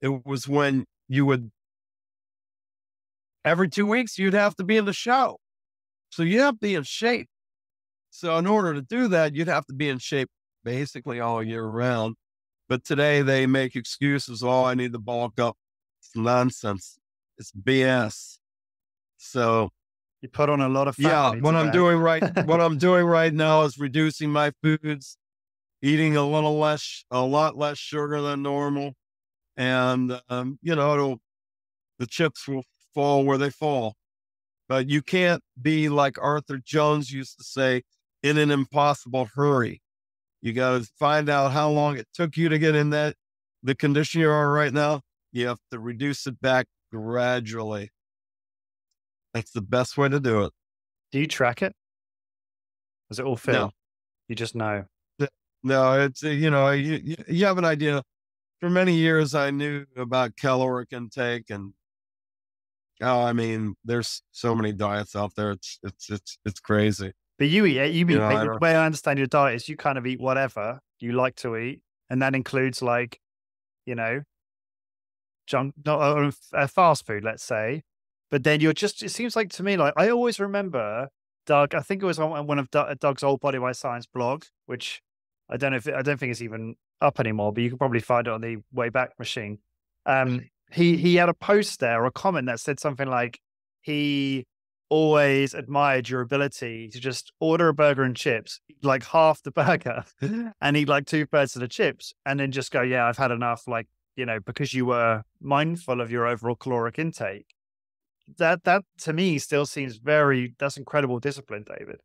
it was when you would, every two weeks, you'd have to be in the show. So you have to be in shape. So in order to do that, you'd have to be in shape basically all year round. But today they make excuses. Oh, I need to bulk up. It's nonsense. It's BS. So you put on a lot of yeah. What I'm doing right, what I'm doing right now is reducing my foods, eating a little less, a lot less sugar than normal, and um, you know, it'll the chips will fall where they fall. But you can't be like Arthur Jones used to say, in an impossible hurry. You got to find out how long it took you to get in that the condition you are right now. You have to reduce it back gradually. That's the best way to do it. Do you track it? Does it all fit? No. You just know. No, it's you know you you have an idea. For many years, I knew about caloric intake, and oh, I mean, there's so many diets out there. It's it's it's it's crazy. But you eat You mean you know, the way I understand your diet is you kind of eat whatever you like to eat, and that includes like, you know, junk, not uh, uh, fast food, let's say. But then you're just. It seems like to me like I always remember Doug. I think it was on one of Doug's old Body by Science blog, which I don't know if I don't think it's even up anymore, but you can probably find it on the Wayback Machine. Um, he he had a post there or a comment that said something like he always admired your ability to just order a burger and chips, like half the burger, and eat like two thirds of the chips, and then just go, "Yeah, I've had enough." Like you know, because you were mindful of your overall caloric intake. That that to me still seems very that's incredible discipline, David.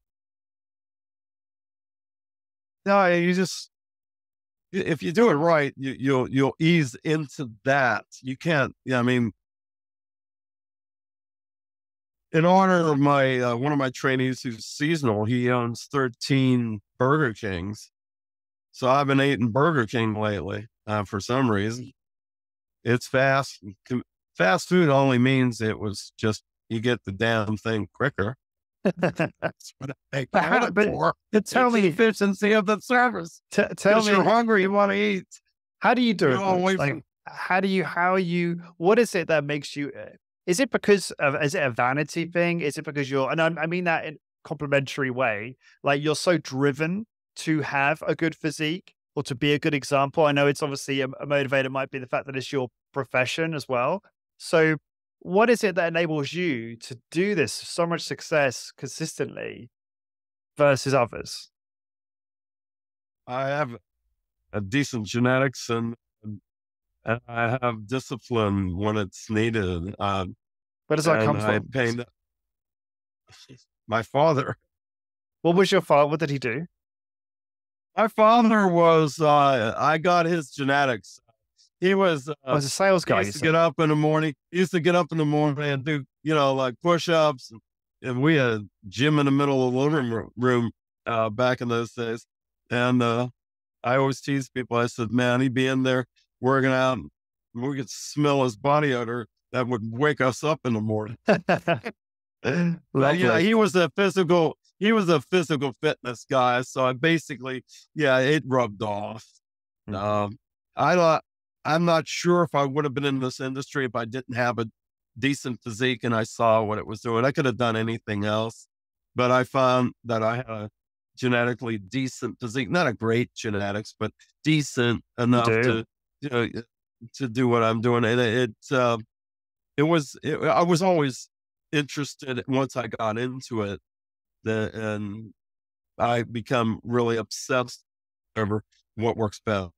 No, you just if you do it right, you, you'll you'll ease into that. You can't. Yeah, I mean, in honor of my uh, one of my trainees who's seasonal, he owns 13 Burger Kings. So I've been eating Burger King lately uh, for some reason. It's fast. Fast food only means it was just you get the damn thing quicker. That's what I but, but, for. Tell me efficiency of the service. T- tell me you're hungry, you want to eat. How do you do you it? Like, how do you? How you? What is it that makes you? Uh, is it because of, is it a vanity thing? Is it because you're, and I, I mean that in complimentary way, like you're so driven to have a good physique or to be a good example? I know it's obviously a, a motivator might be the fact that it's your profession as well. So what is it that enables you to do this so much success consistently versus others? I have a decent genetics and and I have discipline when it's needed. Uh, Where does that come from? Pain, my father. What was your father? What did he do? My father was. Uh, I got his genetics. He was. Uh, was a sales guy. He used to get up in the morning. He used to get up in the morning and do, you know, like push-ups. And, and we had a gym in the middle of the living room uh, back in those days. And uh, I always tease people. I said, "Man, he'd be in there working out, we could smell his body odor. That would wake us up in the morning. yeah, he was a physical. He was a physical fitness guy. So I basically, yeah, it rubbed off. Mm-hmm. Um, I thought I'm not sure if I would have been in this industry if I didn't have a decent physique and I saw what it was doing. I could have done anything else, but I found that I had a genetically decent physique, not a great genetics, but decent enough to you know, to do what I'm doing. And it, it, uh, it was, it, I was always interested once I got into it the, and I become really obsessed over what works best.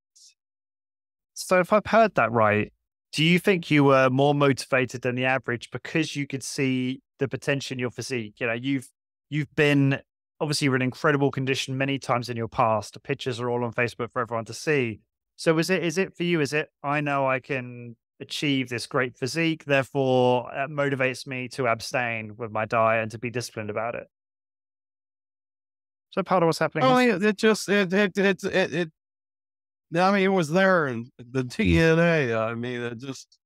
So if I've heard that right, do you think you were more motivated than the average because you could see the potential in your physique? You know, you've, you've been obviously you're in incredible condition many times in your past. The pictures are all on Facebook for everyone to see. So is it is it for you? Is it I know I can achieve this great physique, therefore it motivates me to abstain with my diet and to be disciplined about it. So part of what's happening. Oh, is- it just it it it it. I mean, it was there in the DNA. I mean, it just,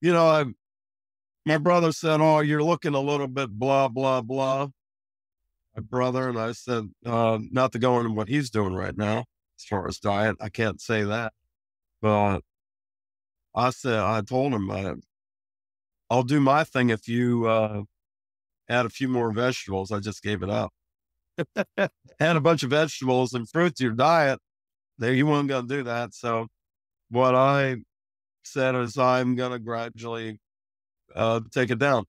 you know, I, my brother said, "Oh, you're looking a little bit blah blah blah." My brother and I said, uh, "Not to go into what he's doing right now." as far as diet. I can't say that. But I said, I told him, uh, I'll do my thing if you uh, add a few more vegetables. I just gave it up. add a bunch of vegetables and fruit to your diet. There, you weren't going to do that. So, what I said is, I'm going to gradually uh, take it down.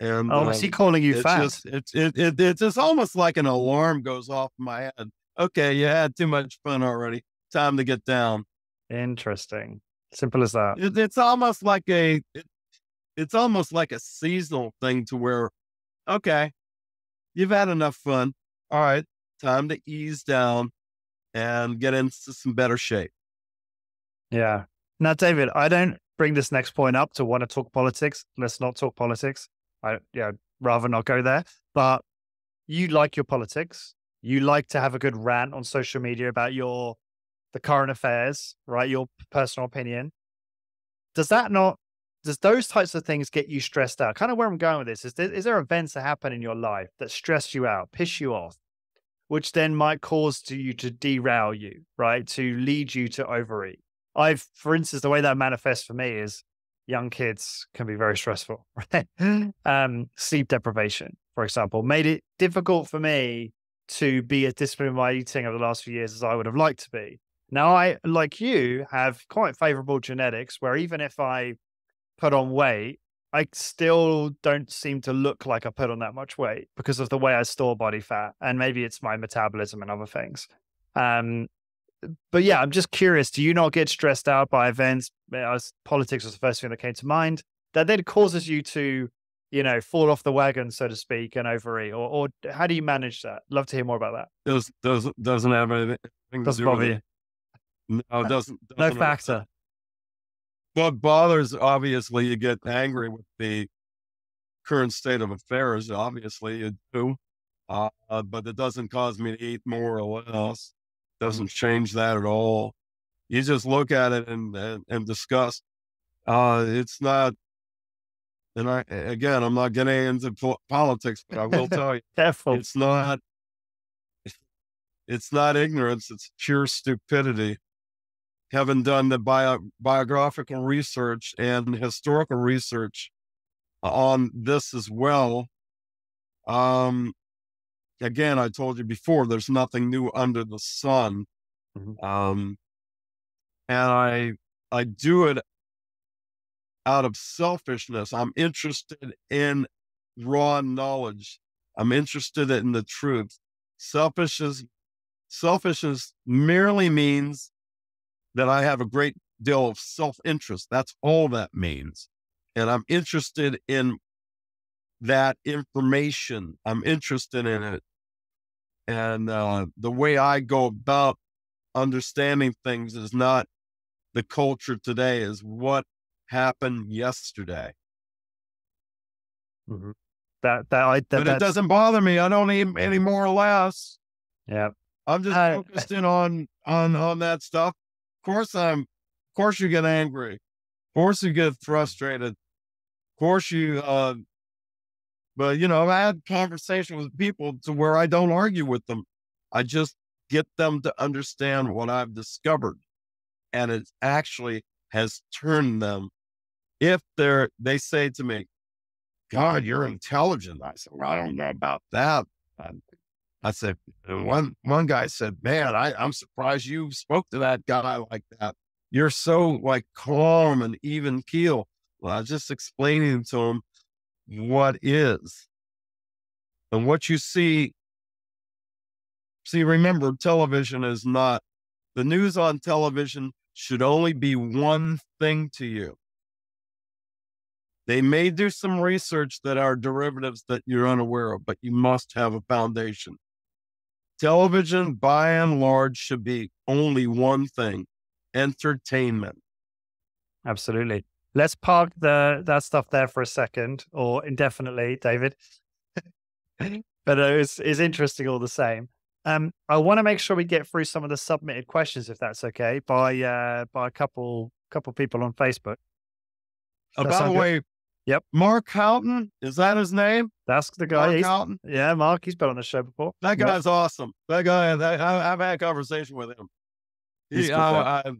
And Oh, is he um, calling you it's fat? just it's it, it it's just almost like an alarm goes off in my head. Okay, you had too much fun already. Time to get down. Interesting. Simple as that. It, it's almost like a it, it's almost like a seasonal thing to where okay, you've had enough fun. All right, time to ease down and get into some better shape. Yeah. Now, David, I don't bring this next point up to want to talk politics. Let's not talk politics. I yeah, rather not go there. But you like your politics. You like to have a good rant on social media about your the current affairs, right? Your personal opinion. Does that not does those types of things get you stressed out? Kind of where I'm going with this is there, is there events that happen in your life that stress you out, piss you off, which then might cause to you to derail you, right? To lead you to overeat. I've, for instance, the way that manifests for me is young kids can be very stressful, right? um, sleep deprivation, for example, made it difficult for me to be as disciplined in my eating over the last few years as I would have liked to be. Now, I, like you, have quite favorable genetics where even if I put on weight, I still don't seem to look like I put on that much weight because of the way I store body fat. And maybe it's my metabolism and other things. Um, but yeah, I'm just curious. Do you not get stressed out by events? As politics was the first thing that came to mind. That then causes you to, you know, fall off the wagon, so to speak, and overeat. Or, or how do you manage that? Love to hear more about that. Does doesn't doesn't have anything to Doesn't do with bother it. you. No, it doesn't. No doesn't- What bothers, obviously, you get angry with the current state of affairs. Obviously, you do, uh, but it doesn't cause me to eat more or less. Doesn't change that at all. You just look at it and and, and discuss. Uh, it's not. And I again, I'm not getting into po- politics, but I will tell you, Careful. it's not. It's not ignorance. It's pure stupidity having done the bio, biographical research and historical research on this as well. Um, again, I told you before, there's nothing new under the sun. Mhm. Um, and I, I do it out of selfishness. I'm interested in raw knowledge. I'm interested in the truth. Selfishness, selfishness merely means that I have a great deal of self interest. That's all that means. And I'm interested in that information. I'm interested in it. And uh, the way I go about understanding things is not the culture today, is what happened yesterday. Mhm. That that I that, but it doesn't bother me. I don't need any more or less. Yeah. I'm just Uh, focused in on on on that stuff. Course, I'm. Of course, you get angry. Of course, you get frustrated. Of course, you. uh But you know, I had conversation with people to where I don't argue with them. I just get them to understand what I've discovered, and it actually has turned them. If they're, they say to me, "God, you're intelligent," I said, "Well, I don't know about that." And I said, one one guy said, "Man, I, I'm surprised you spoke to that guy like that. You're so like calm and even keel." Well, I was just explaining to him what is and what you see. See, remember, television is not the news on television should only be one thing to you. They may do some research that are derivatives that you're unaware of, but you must have a foundation. Television, by and large, should be only one thing entertainment. Absolutely. Let's park the that stuff there for a second, or indefinitely, David. but uh, it's it's interesting all the same. Um, I want to make sure we get through some of the submitted questions, if that's okay, by uh by a couple couple people on Facebook. By the way, Yep. Mark Houghton, is that his name? That's the guy. Mark Houghton? yeah, Mark. He's been on the show before. That Yep. guy's awesome. That guy, that, I, I've had a conversation with him. He's He, good. I, I,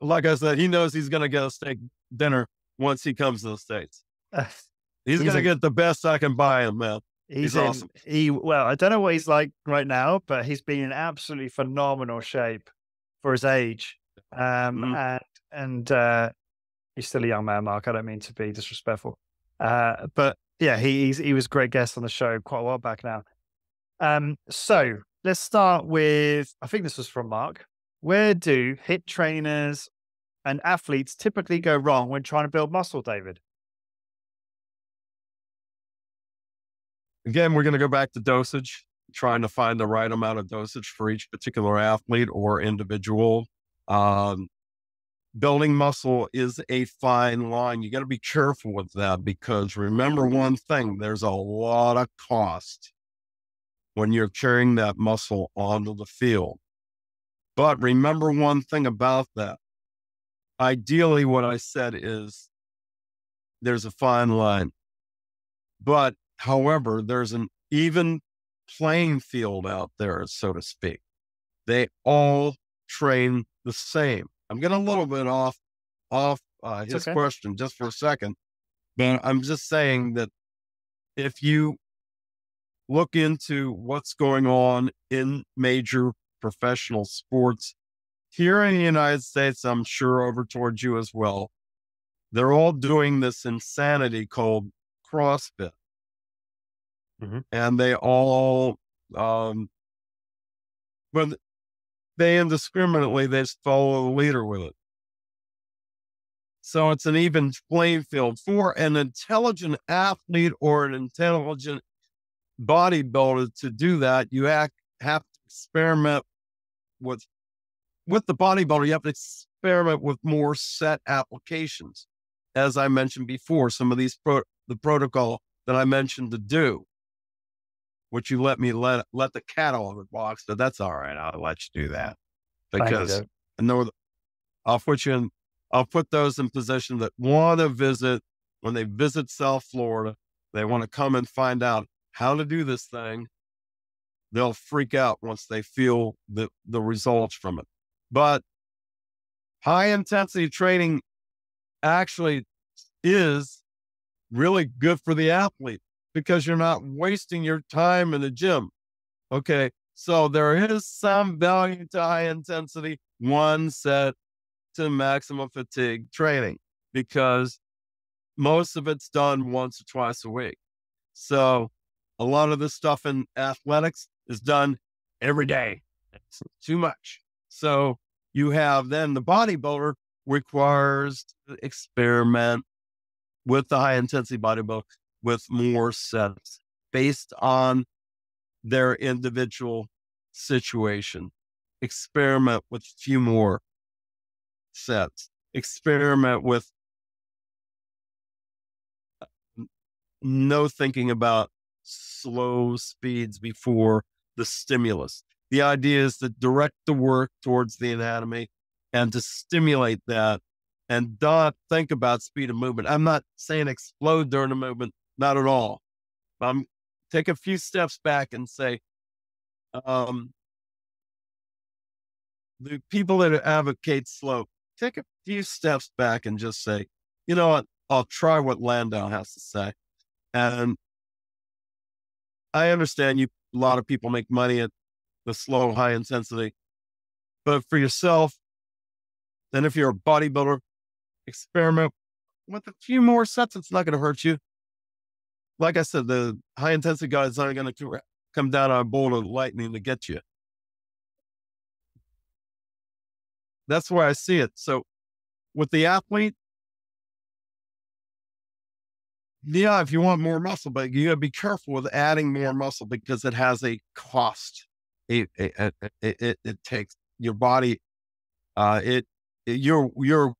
like I said, he knows he's going to get a steak dinner once he comes to the States. He's, He's going to get the best I can buy him, man. He's, He's in, awesome. He well, I don't know what he's like right now, but he's been in absolutely phenomenal shape for his age. Um, Mhm. and and uh, he's still a young man, Mark. I don't mean to be disrespectful, uh, but Yeah, he he was a great guest on the show quite a while back now. Um, so let's start with I think this was from Mark. Where do hit trainers and athletes typically go wrong when trying to build muscle, David? Again, we're going to go back to dosage, trying to find the right amount of dosage for each particular athlete or individual. Um, building muscle is a fine line. You got to be careful with that because remember one thing there's a lot of cost when you're carrying that muscle onto the field. But remember one thing about that. Ideally, what I said is there's a fine line. But however, there's an even playing field out there, so to speak. They all train the same. I'm getting a little bit off off uh, his okay. question just for a second, but I'm just saying that if you look into what's going on in major professional sports here in the United States, I'm sure over towards you as well, they're all doing this insanity called CrossFit. Mm-hmm. And they all, um, but they indiscriminately they just follow the leader with it. So it's an even playing field for an intelligent athlete or an intelligent bodybuilder to do that. You have, have to experiment with with the bodybuilder. You have to experiment with more set applications, as I mentioned before. Some of these pro, the protocol that I mentioned to do which you let me let let the cat out of the box, but that's all right. I'll let you do that because I know I'll put you in. I'll put those in position that want to visit when they visit South Florida. They want to come and find out how to do this thing. They'll freak out once they feel the the results from it. But high intensity training actually is really good for the athlete because you're not wasting your time in the gym. Okay. So there is some value to high intensity, one set to maximum fatigue training because most of it's done once or twice a week. So a lot of the stuff in athletics is done every day. It's too much. So you have then the bodybuilder requires to experiment with the high intensity bodybuilder with more sets based on their individual situation. Experiment with a few more sets. Experiment with no thinking about slow speeds before the stimulus. The idea is to direct the work towards the anatomy and to stimulate that and not think about speed of movement. I'm not saying explode during the movement, not at all. Um, take a few steps back and say, um, the people that advocate slow, take a few steps back and just say, you know what? I'll try what Landau has to say. And I understand you, a lot of people make money at the slow, high intensity, but for yourself, and if you're a bodybuilder, experiment with a few more sets. It's not going to hurt you like I said, the high intensity guys aren't going to come down on a bolt of lightning to get you. That's where I see it. So with the athlete, yeah, if you want more muscle, but you got to be careful with adding more muscle because it has a cost. It it, it, it, it takes your body. Uh, it, it you're you're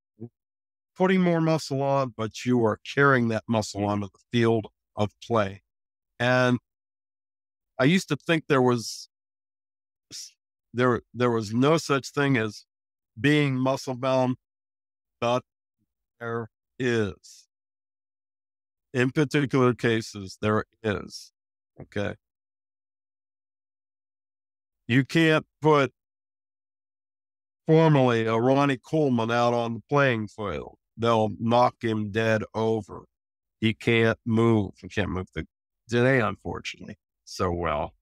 putting more muscle on, but you are carrying that muscle onto the field of play. And I used to think there was there there was no such thing as being muscle bound, but there is. In particular cases, there is. Okay. You can't put formally a Ronnie Coleman out on the playing field. They'll knock him dead over he can't move. You can't move the today, unfortunately, so well.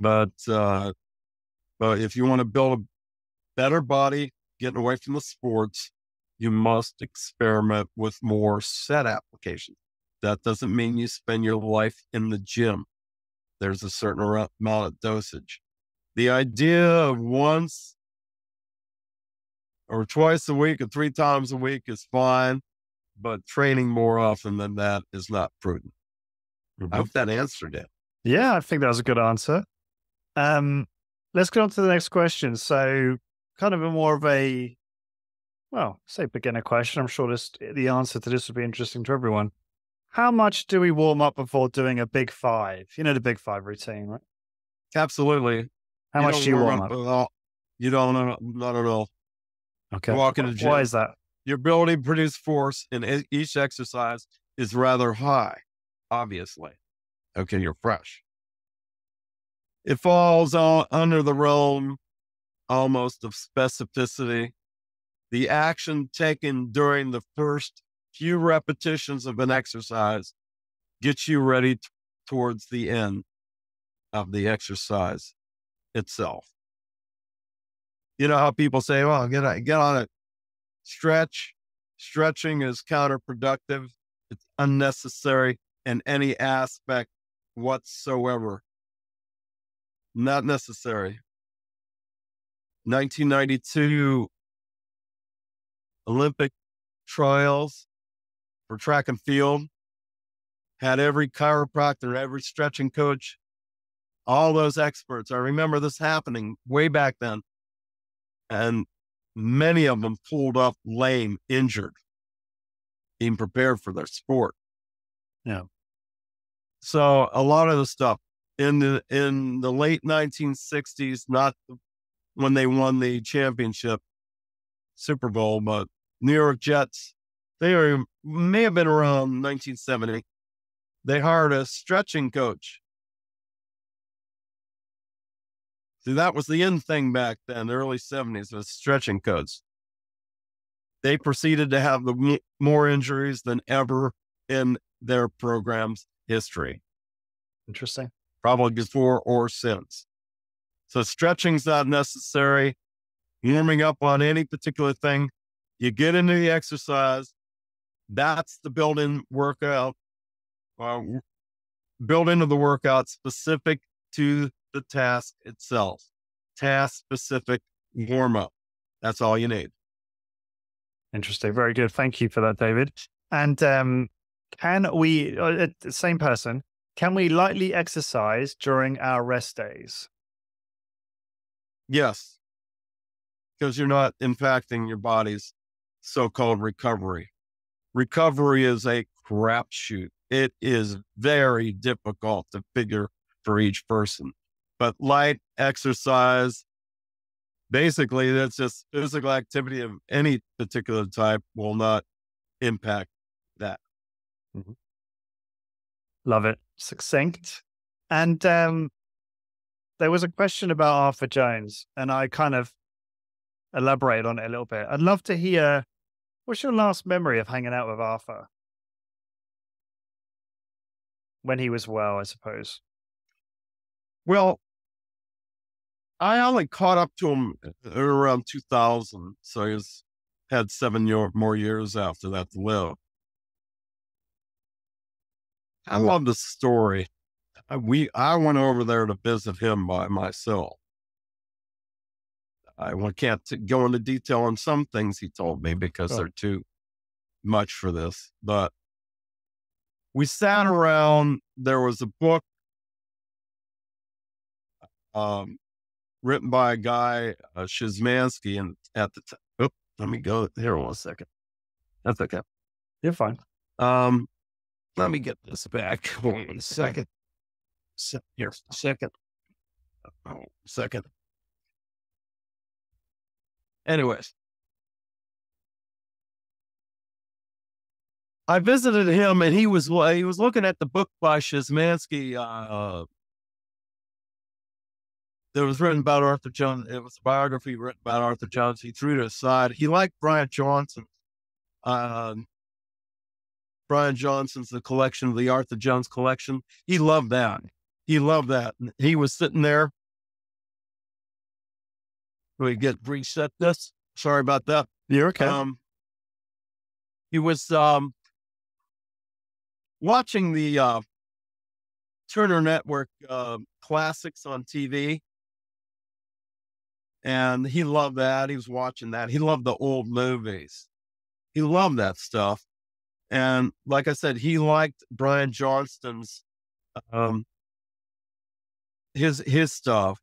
But uh, but if you want to build a better body, getting away from the sports, you must experiment with more set applications. That doesn't mean you spend your life in the gym. There's a certain amount of dosage. The idea of once or twice a week or three times a week is fine, but training more often than that is not prudent. Mm-hmm. I hope that answered it. Yeah, I think that was a good answer. Um, let's get on to the next question. So, kind of a more of a, well, say beginner question. I'm sure this the answer to this would be interesting to everyone. How much do we warm up before doing a big five? You know the big five routine, right? Absolutely. How You much don't you warm up up? at all. You don't, not, not at all. Okay. Walk the gym. Why is that? Your ability to produce force in each exercise is rather high, obviously. Okay, you're fresh. It falls all under the realm almost of specificity. The action taken during the first few repetitions of an exercise gets you ready t- towards the end of the exercise itself. You know how people say, well, get get on it, stretch. Stretching is counterproductive. It's unnecessary in any aspect whatsoever. Not necessary. 1992 Olympic trials for track and field had every chiropractor, every stretching coach, all those experts. I remember this happening way back then. And many of them pulled up lame, injured, being prepared for their sport. Yeah. So a lot of the stuff in the in the late 1960s, not when they won the championship Super Bowl, but New York Jets, they were, may have been around 1970. They hired a stretching coach. See, that was the end thing back then, the early 70s, was stretching codes. They proceeded to have the more injuries than ever in their program's history, Interesting. probably before or since. So stretching's not necessary. Warming up on any particular thing, you get into the exercise. That's the built-in workout. Uh, built into the workout specific to the task itself. Task specific warm up. That's all you need. Interesting. Very good. Thank you for that, David. And um, can we, uh, uh, same person, can we lightly exercise during our rest days? Yes. Because you're not impacting your body's so called recovery. Recovery is a crapshoot. It is very difficult to figure for each person. But light exercise, basically, that's just physical activity of any particular type will not impact that. Love it. Succinct. And um, there was a question about Arthur Jones, and I kind of elaborated on it a little bit. I'd love to hear what's your last memory of hanging out with Arthur? When he was well, I suppose. Well, I only caught up to him around 2000. So he's had seven year, more years after that to live. I love the story. I, we I went over there to visit him by myself. I can't t- go into detail on some things he told me because Sure. they're too much for this. But we sat around. There was a book um, written by a guy, uh, Shizmansky, and at the time, oh, let me go here one second. That's okay. You're fine. Um, let me get this back. Hold on a second. Se- Here, second. Oh, second. Anyways, I visited him, and he was he was looking at the book by Shizmansky. Uh, that was written about Arthur Jones. It was a biography written about Arthur Jones. He threw it aside. He liked Brian Johnston. Um, Brian Johnston's the collection of the Arthur Jones collection. He loved that. He loved that. He was sitting there. We get reset this. Sorry about that. You're okay. Um, he was um, watching the uh, Turner Network uh, classics on TV. And he loved that. He was watching that. He loved the old movies. He loved that stuff. And like I said, he liked Brian Johnston's um his his stuff.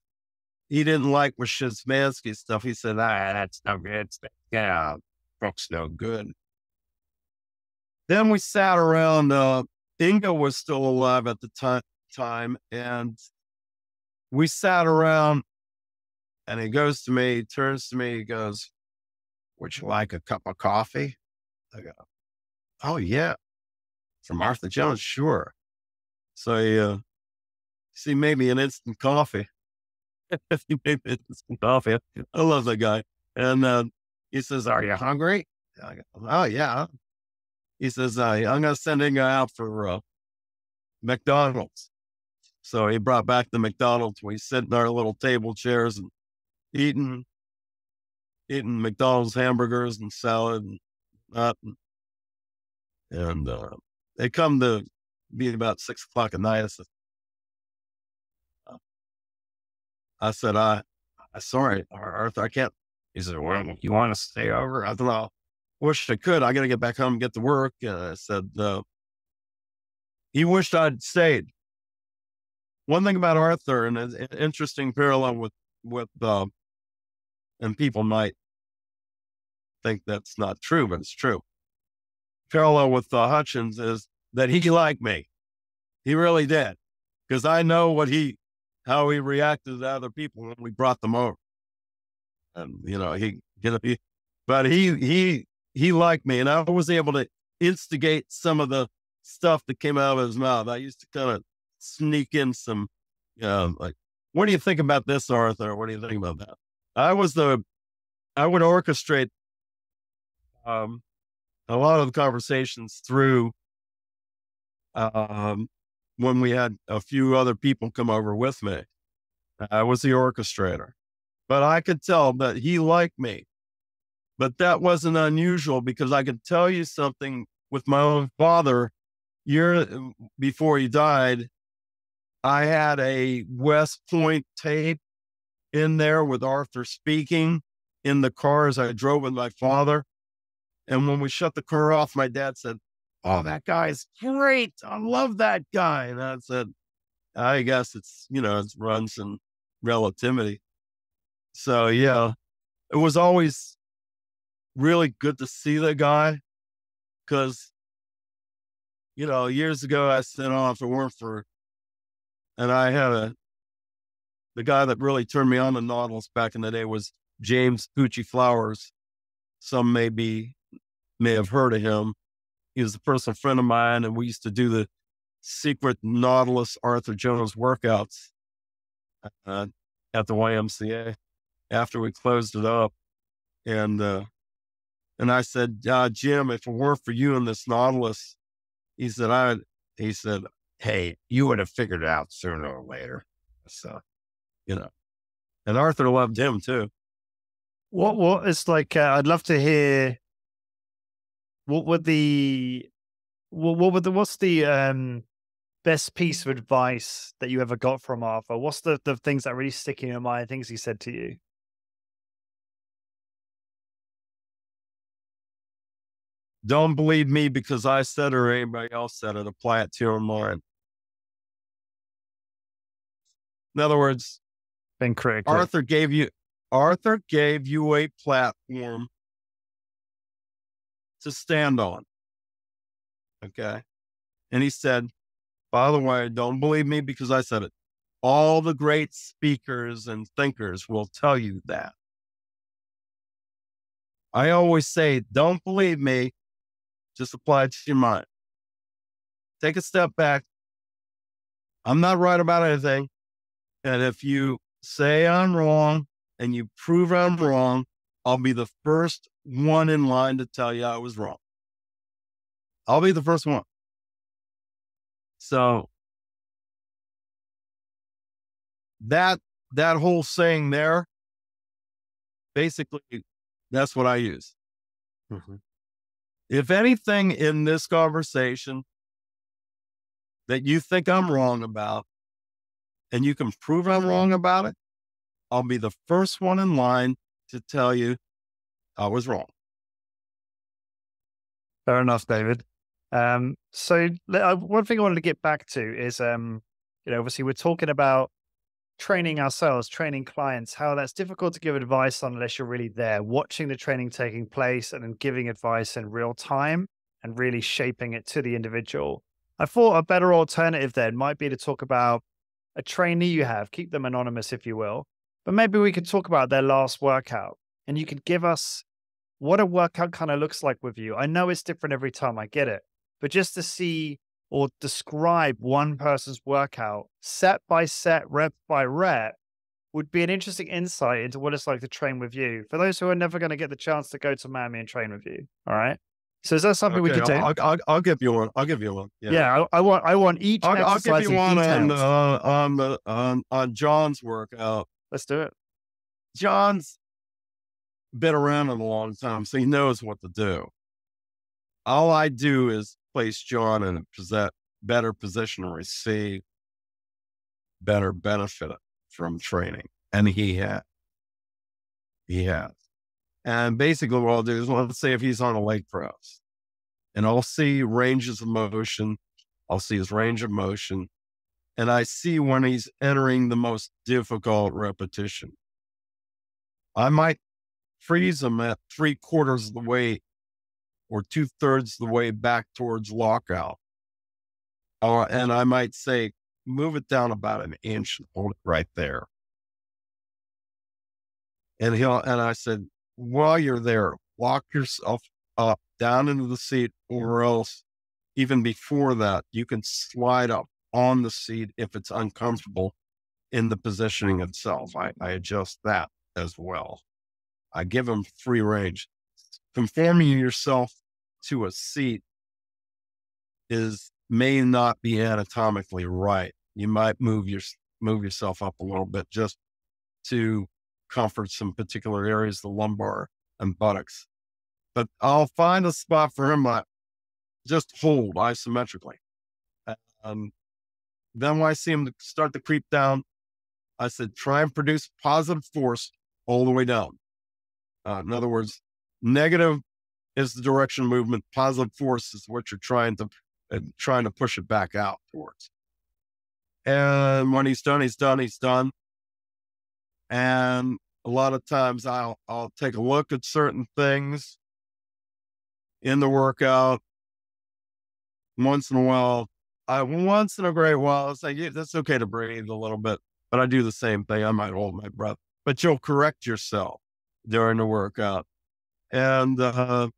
He didn't like Szymanski's stuff. He said, ah, that's no good. Yeah, Brooks no good. Then we sat around uh Inga was still alive at the time time and we sat around and he goes to me, turns to me, he goes, Would you like a cup of coffee? I go, Oh, yeah. From Arthur Jones, sure. So he, uh, see, maybe an instant coffee. he made me instant coffee. I love that guy. And uh, he says, Are you hungry? I go, Oh, yeah. He says, uh, I'm going to send Inga out for uh, McDonald's. So he brought back the McDonald's. We sit in our little table chairs and eating, eating McDonald's hamburgers and salad and that. And, uh, they come to be about six o'clock at night. I said, uh, I said, I, I sorry, Arthur, I can't. He said, well, you want to stay over? I thought, well, wish I could. I got to get back home and get to work. And I said, uh, he wished I'd stayed one thing about Arthur, and an interesting parallel with with uh, and people might think that's not true, but it's true. Parallel with uh, Hutchins is that he liked me. He really did, because I know what he, how he reacted to other people when we brought them over, and you know he, you know, he but he he he liked me, and I was able to instigate some of the stuff that came out of his mouth. I used to kind of sneak in some, you know, like, what do you think about this, Arthur? What do you think about that? I was the, I would orchestrate um, a lot of the conversations through um, when we had a few other people come over with me. I was the orchestrator, but I could tell that he liked me. But that wasn't unusual because I could tell you something with my own father year before he died. I had a West Point tape in there with Arthur speaking in the car as I drove with my father. And when we shut the car off, my dad said, Oh, that guy's great. I love that guy. And I said, I guess it's, you know, it runs in relativity. So, yeah, it was always really good to see the guy because, you know, years ago I said, off it weren't for and I had a, the guy that really turned me on to Nautilus back in the day was James Gucci Flowers. Some may be, may have heard of him. He was a personal friend of mine, and we used to do the secret Nautilus Arthur Jones workouts uh, at the YMCA after we closed it up. And, uh, and I said, uh, Jim, if it weren't for you and this Nautilus, he said, I, he said, hey, you would have figured it out sooner or later. So, you know, and Arthur loved him too. What, what is like, uh, I'd love to hear what would the, what, what would the, what's the, um, best piece of advice that you ever got from Arthur? What's the, the things that really stick in your mind, things he said to you? Don't believe me because I said it or anybody else said it. Apply it to your mind. In other words, been correct. Arthur gave you Arthur gave you a platform to stand on. Okay. And he said, by the way, don't believe me because I said it. All the great speakers and thinkers will tell you that. I always say, don't believe me, just apply it to your mind. Take a step back. I'm not right about anything. And if you say I'm wrong and you prove I'm wrong, I'll be the first one in line to tell you I was wrong. I'll be the first one. So that that whole saying there, basically, that's what I use. Mm-hmm. If anything in this conversation that you think I'm wrong about and you can prove I'm wrong about it, I'll be the first one in line to tell you I was wrong. Fair enough, David. Um, so one thing I wanted to get back to is, um, you know, obviously we're talking about training ourselves, training clients, how that's difficult to give advice on unless you're really there, watching the training taking place and then giving advice in real time and really shaping it to the individual. I thought a better alternative then might be to talk about a trainee you have, keep them anonymous if you will, but maybe we could talk about their last workout and you could give us what a workout kind of looks like with you. I know it's different every time, I get it, but just to see or describe one person's workout set by set, rep by rep, would be an interesting insight into what it's like to train with you for those who are never going to get the chance to go to Miami and train with you. All right. So is that something okay, we could do? I'll, I'll, I'll, give you one. I'll give you one. Yeah, yeah I, I, want I want each. I'll, I'll give you one on, uh, on the on on John's workout. Let's do it. John's been around a long time, so he knows what to do. All I do is place John in a possess, better position to receive better benefit from training, and he has. He has. And basically, what I'll do is, let's say if he's on a leg press, and I'll see ranges of motion, I'll see his range of motion, and I see when he's entering the most difficult repetition. I might freeze him at three quarters of the way or two thirds of the way back towards lockout. Uh, and I might say, move it down about an inch and hold it right there. And he'll, and I said, while you're there, walk yourself up down into the seat, or else even before that, you can slide up on the seat if it's uncomfortable in the positioning itself. I, I adjust that as well. I give them free range. Conforming yourself to a seat is may not be anatomically right. You might move your move yourself up a little bit just to comfort some particular areas, the lumbar and buttocks. But I'll find a spot for him. I just hold isometrically. Um, then when I see him start to creep down, I said, try and produce positive force all the way down. Uh, in other words, negative is the direction of movement. Positive force is what you're trying to uh, trying to push it back out towards. And when he's done, he's done, he's done. And a lot of times I'll I'll take a look at certain things in the workout. Once in a while, I once in a great while, I'll say, yeah, that's okay to breathe a little bit, but I do the same thing. I might hold my breath, but you'll correct yourself during the workout. And uh,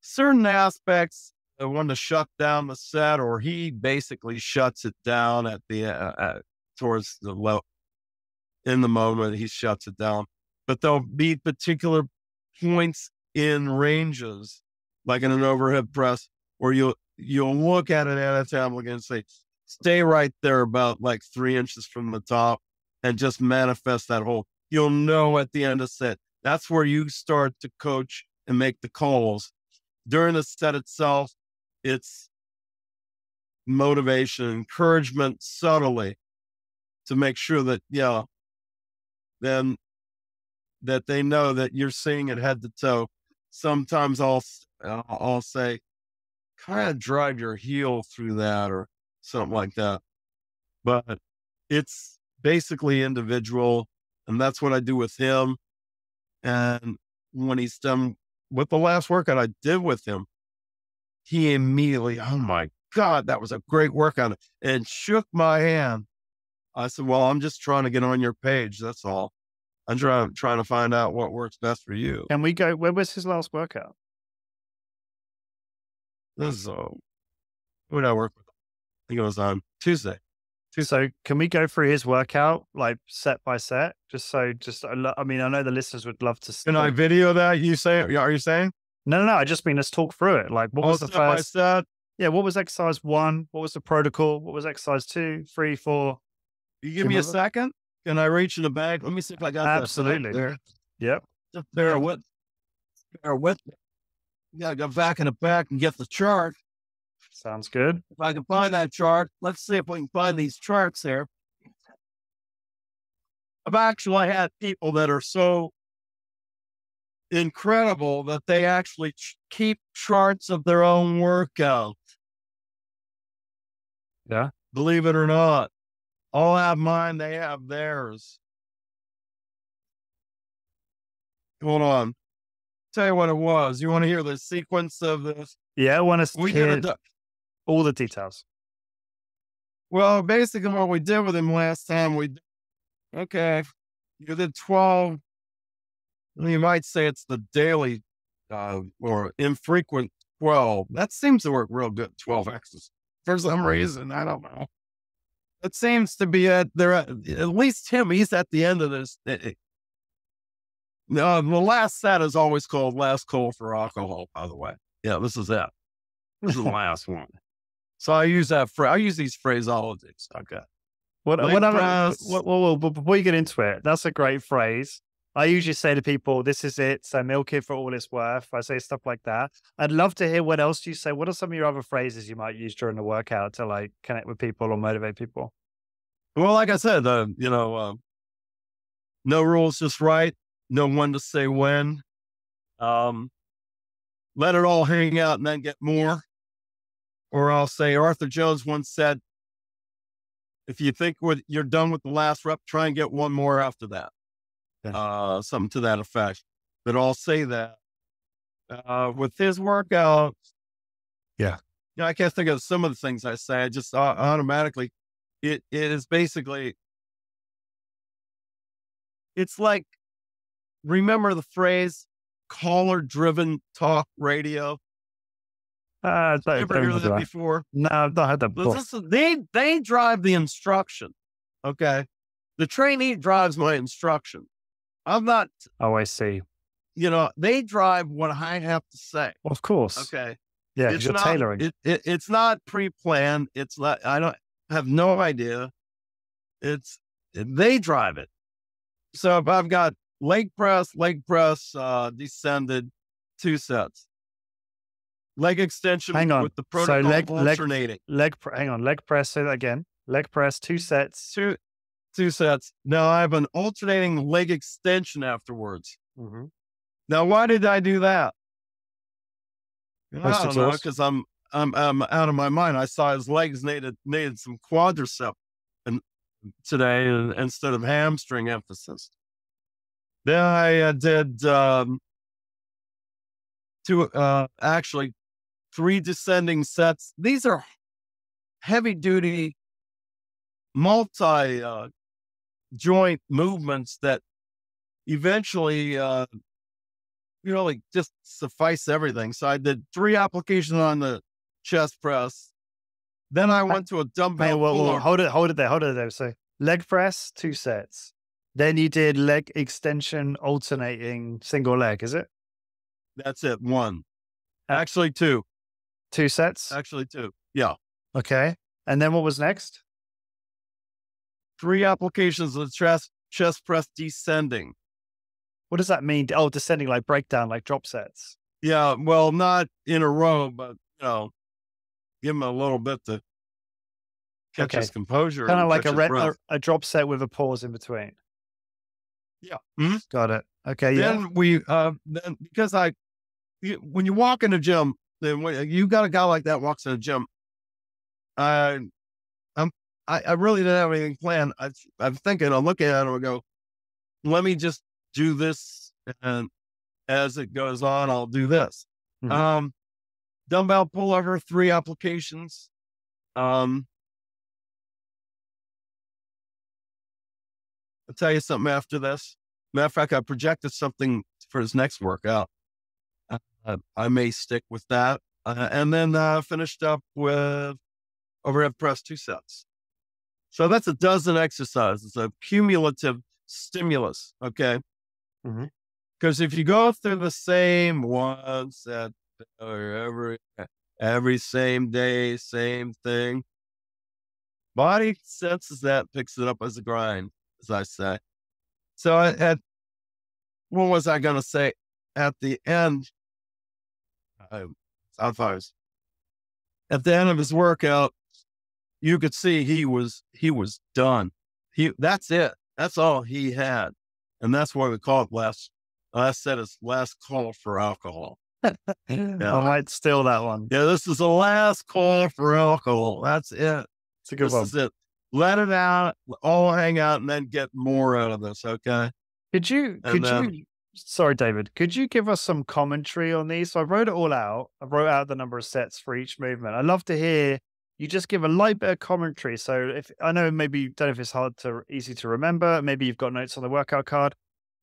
certain aspects uh, want to shut down the set, or he basically shuts it down at the uh, uh, towards the low in the moment he shuts it down. But there'll be particular points in ranges, like in an overhead press, where you'll you'll look at it at an anatomically and say, stay right there about like three inches from the top and just manifest that whole you'll know at the end of set. That's where you start to coach and make the calls. During the set itself, it's motivation, encouragement subtly to make sure that, yeah, then that they know that you're seeing it head to toe. Sometimes I'll, I'll say, kind of drive your heel through that or something like that. But it's basically individual and that's what I do with him. And when he's done with the last workout I did with him, he immediately, oh my God, that was a great workout, and shook my hand. I said, Well, I'm just trying to get on your page. That's all. I'm trying, trying to find out what works best for you. Can we go? Where was his last workout? This is, uh, who did I work with? I think it was on Tuesday. So can we go through his workout like set by set? Just so, just I mean, I know the listeners would love to. See. Can I video that? You say? Are you saying? No, no, no. I just mean let's talk through it. Like, what oh, was the first? Set? Yeah, what was exercise one? What was the protocol? What was exercise two, three, four? You give me a second. Can I reach in the bag? Let me see if I got absolutely there. Yep. Just bear with. Bear with. You gotta go back in the back and get the chart. Sounds good. If I can find that chart, let's see if we can find these charts here. I've actually had people that are so incredible that they actually ch- keep charts of their own workout. Yeah. Believe it or not, I'll have mine, they have theirs. Hold on. Tell you what it was. You want to hear the sequence of this? Yeah, I want to We hear did du- all the details. well, basically what we did with him last time, we okay, you did twelve. You might say it's the daily uh, or infrequent twelve. That seems to work real good. Twelve X's for some reason. I don't know. It seems to be at there. At at least him, he's at the end of this. eh, eh. No, the last set is always called last call for alcohol. By the way, yeah, this is it. This is the last one. So I use that phrase. I use these phraseologies. Okay. What, what, press. what, what- what- before you get into it, that's a great phrase. I usually say to people, this is it. So milk it for all it's worth. I say stuff like that. I'd love to hear what else you say. What are some of your other phrases you might use during the workout to like connect with people or motivate people? Well, like I said, uh, you know, uh, no rules, just right. No one to say when. Um, let it all hang out and then get more. Or I'll say Arthur Jones once said, if you think you're done with the last rep, try and get one more after that. Uh, something to that effect. But I'll say that uh, with his workout. Yeah. You know, I can't think of some of the things I say. I just au- automatically, it, it is basically, it's like, remember the phrase caller driven talk radio? Uh, I don't, Ever don't hear remember that before? No, I've not had that before. listen, they they drive the instruction. Okay. The trainee drives my instruction. I'm not, Oh, I see. you know, they drive what I have to say. Well, of course. Okay. Yeah, because you're not, tailoring. It, it, it's not pre-planned. It's not, I don't have no idea. It's, they drive it. So if I've got leg press, leg press, uh, descended, two sets. Leg extension Hang on. with the So protocol leg- leg- alternating. leg, pr- hang on, leg press. Say that again. Leg press, two sets. two two sets. Now I have an alternating leg extension afterwards. Mhm. Now, why did I do that? I don't know because I'm I'm I'm out of my mind. I saw his legs needed needed some quadricep and today and, instead of hamstring emphasis. Then I uh, did um, two uh, actually three descending sets. These are heavy duty multi uh, joint movements that eventually uh, you know like just suffice everything. So I did three applications on the chest press. Then I went to a dumbbell well, well, pull-up. hold it, hold it there, hold it there. So leg press, two sets. Then you did leg extension, alternating single leg. Is it That's it. One, Uh, actually two, two sets? actually two. Yeah, Okay. And then what was next? Three applications of the chest chest press descending. What does that mean? Oh, descending like breakdown, like drop sets. Yeah, well, not in a row, but you know, give him a little bit to catch Okay. his composure. Kind of like a, re- a a drop set with a pause in between. Yeah. Mhm. Got it. Okay. Yeah. Then we, uh, then because I, you, when you walk in a gym, then when you got a guy like that walks in a gym, I, I, I really didn't have anything planned. I, I'm thinking, I'm looking at him and go, let me just do this, and as it goes on, I'll do this. Mhm. Um, dumbbell pullover, three applications. Um, I'll tell you something after this. Matter of fact, I projected something for his next workout. Uh, I may stick with that. Uh, and then uh, finished up with overhead press two sets. So that's a dozen exercises, a cumulative stimulus. Okay. Mm-hmm. Because if you go through the same one set or every every same day, same thing, body senses that, picks it up as a grind, as I say. So I, at what was I going to say at the end? I, I was at the end of his workout, you could see he was he was done. He that's it. That's all he had, and that's why we call it last. I said it's last call for alcohol. yeah. I might steal that one. Yeah, this is the last call for alcohol. That's it. It's a good this one. is it. Let it out, all hang out, and then get more out of this. Okay. Could you? Could then- you? Sorry, David. Could you give us some commentary on these? So I wrote it all out. I wrote out the number of sets for each movement. I'd love to hear you just give a light bit of commentary. So if I know maybe don't know if it's hard to easy to remember, maybe you've got notes on the workout card,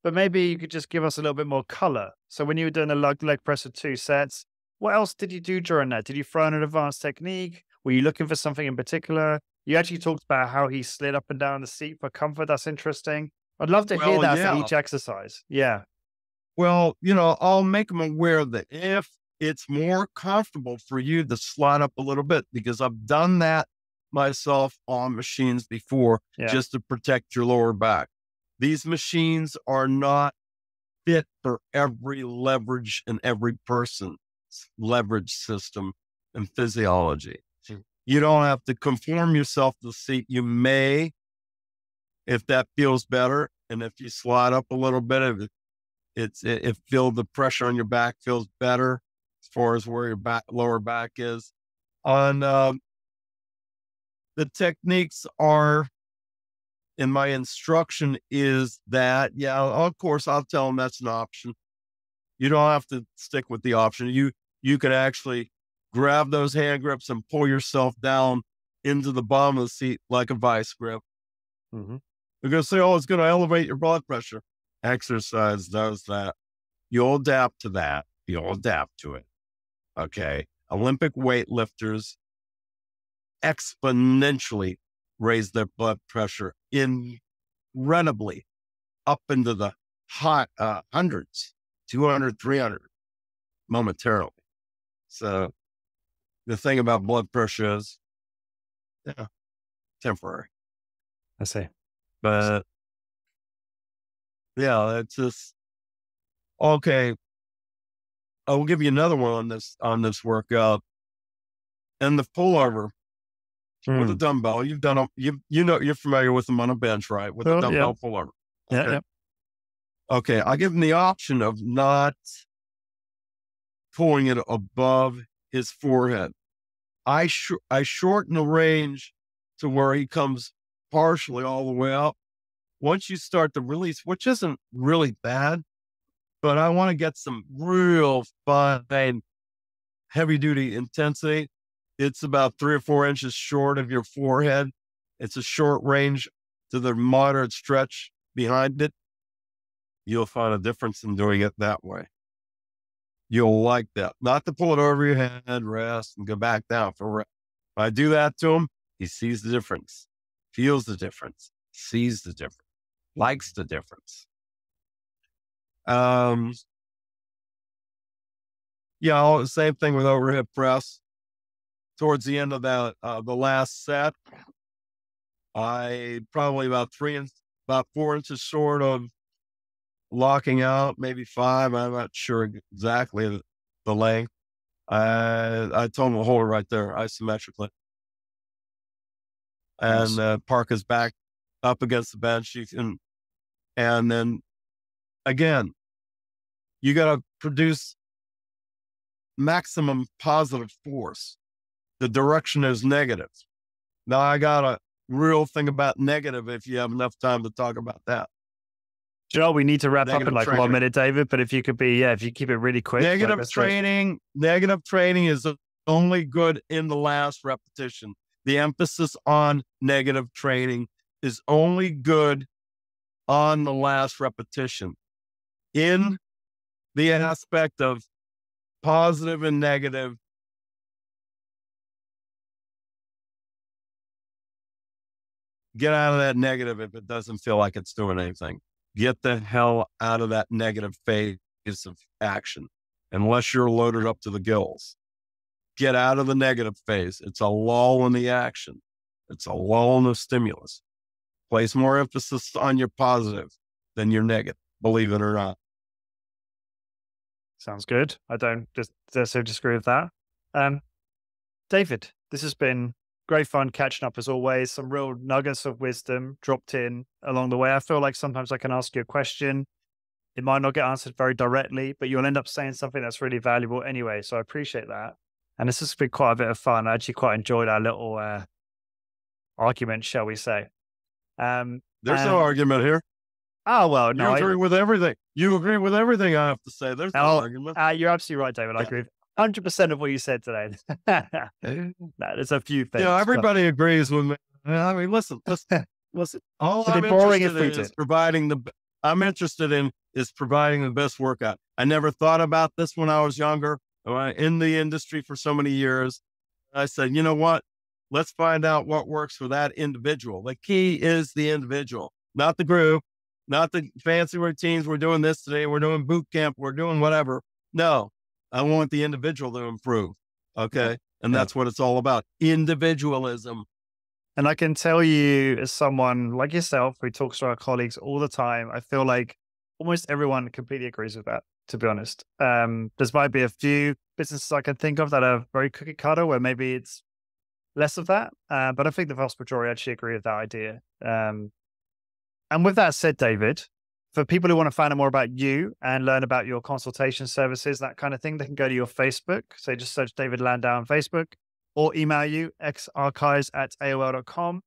but maybe you could just give us a little bit more color. So when you were doing a leg, leg press of two sets, what else did you do during that? Did you throw in an advanced technique? Were you looking for something in particular? You actually talked about how he slid up and down the seat for comfort. That's interesting. I'd love to hear that yeah. for each exercise. Yeah. Well, you know, I'll make them aware that if it's more comfortable for you to slide up a little bit, because I've done that myself on machines before Yeah. just to protect your lower back. These machines are not fit for every leverage and every person's leverage system and physiology. Hmm. You don't have to conform yourself to the seat. You may, if that feels better, and if you slide up a little bit, if it, it's it, it feel the pressure on your back feels better far as where your back lower back is. On um, the techniques are in my instruction is that yeah, of course I'll tell them that's an option. You don't have to stick with the option. You you could actually grab those hand grips and pull yourself down into the bottom of the seat like a vice grip. Mm-hmm. They're going to say, oh, it's going to elevate your blood pressure. Exercise does that. You'll adapt to that. You'll adapt to it. Okay. Olympic weightlifters exponentially raise their blood pressure incredibly up into the hot uh, hundreds, 200, 300 momentarily. So the thing about blood pressure is, yeah, temporary. I see. But yeah, it's just okay. I will give you another one on this on this workout. And the pull pullover with a hmm. dumbbell. You've done a you you know you're familiar with them on a bench, right? With Oh, a yeah. dumbbell pullover. Yeah, Okay. yeah. Okay, I give him the option of not pulling it above his forehead. I sh- I shorten the range to where he comes partially all the way up. Once you start to release, which isn't really bad, but I want to get some real fine, heavy duty intensity. It's about three or four inches short of your forehead. It's a short range to the moderate stretch behind it. You'll find a difference in doing it that way. You'll like that. Not to pull it over your head, rest, and go back down for rest. If I do that to him, he sees the difference, feels the difference, sees the difference, likes the difference. Um, yeah, same thing with overhead press. Towards the end of that, uh, the last set, I probably about three and about four inches short of locking out, maybe five. I'm not sure exactly the, length. I I told him to hold it right there, isometrically, Nice. and uh, park his back up against the bench. You can, and then again, you got to produce maximum positive force. The direction is negative. Now I got a real thing about negative. If you have enough time to talk about that. Joe, we need to wrap up in Negative like one minute, David. But if you could be, yeah, if you keep it really quick. like, Negative great. training, negative training is only good in the last repetition. The emphasis on negative training is only good on the last repetition. In the aspect of positive and negative, get out of that negative if it doesn't feel like it's doing anything. Get the hell out of that negative phase of action unless you're loaded up to the gills. Get out of the negative phase. It's a lull in the action. It's a lull in the stimulus. Place more emphasis on your positive than your negative, believe it or not. Sounds good. I don't just necessarily disagree with that. Um, David, this has been great fun catching up as always. Some real nuggets of wisdom dropped in along the way. I feel like sometimes I can ask you a question. It might not get answered very directly, but you'll end up saying something that's really valuable anyway. So I appreciate that. And this has been quite a bit of fun. I actually quite enjoyed our little uh, argument, shall we say. Um, There's no argument here. Oh, well, You no. I- agree with everything. You agree with everything I have to say. There's no Oh, argument. uh, you're absolutely right, David. I Yeah. agree with 100% of what you said today. that is a few things. you know, but- everybody agrees with me. I mean, listen, listen, listen. All I'm boring interested in is providing the. I'm interested in is providing the best workout. I never thought about this when I was younger. I- In the industry for so many years, I said, you know what? Let's find out what works for that individual. The key is the individual, not the group, not the fancy routines. We're doing this today. We're doing boot camp. We're doing whatever. No, I want the individual to improve. Okay. And Yeah. that's what it's all about. Individualism. And I can tell you, as someone like yourself who talks to our colleagues all the time, I feel like almost everyone completely agrees with that, to be honest. Um, there's might be a few businesses I can think of that are very cookie cutter where maybe it's less of that. Uh, but I think the vast majority actually agree with that idea. Um, and with that said, David, for people who want to find out more about you and learn about your consultation services, that kind of thing, they can go to your Facebook. So just search David Landau on Facebook or email you exarchives at AOL.com.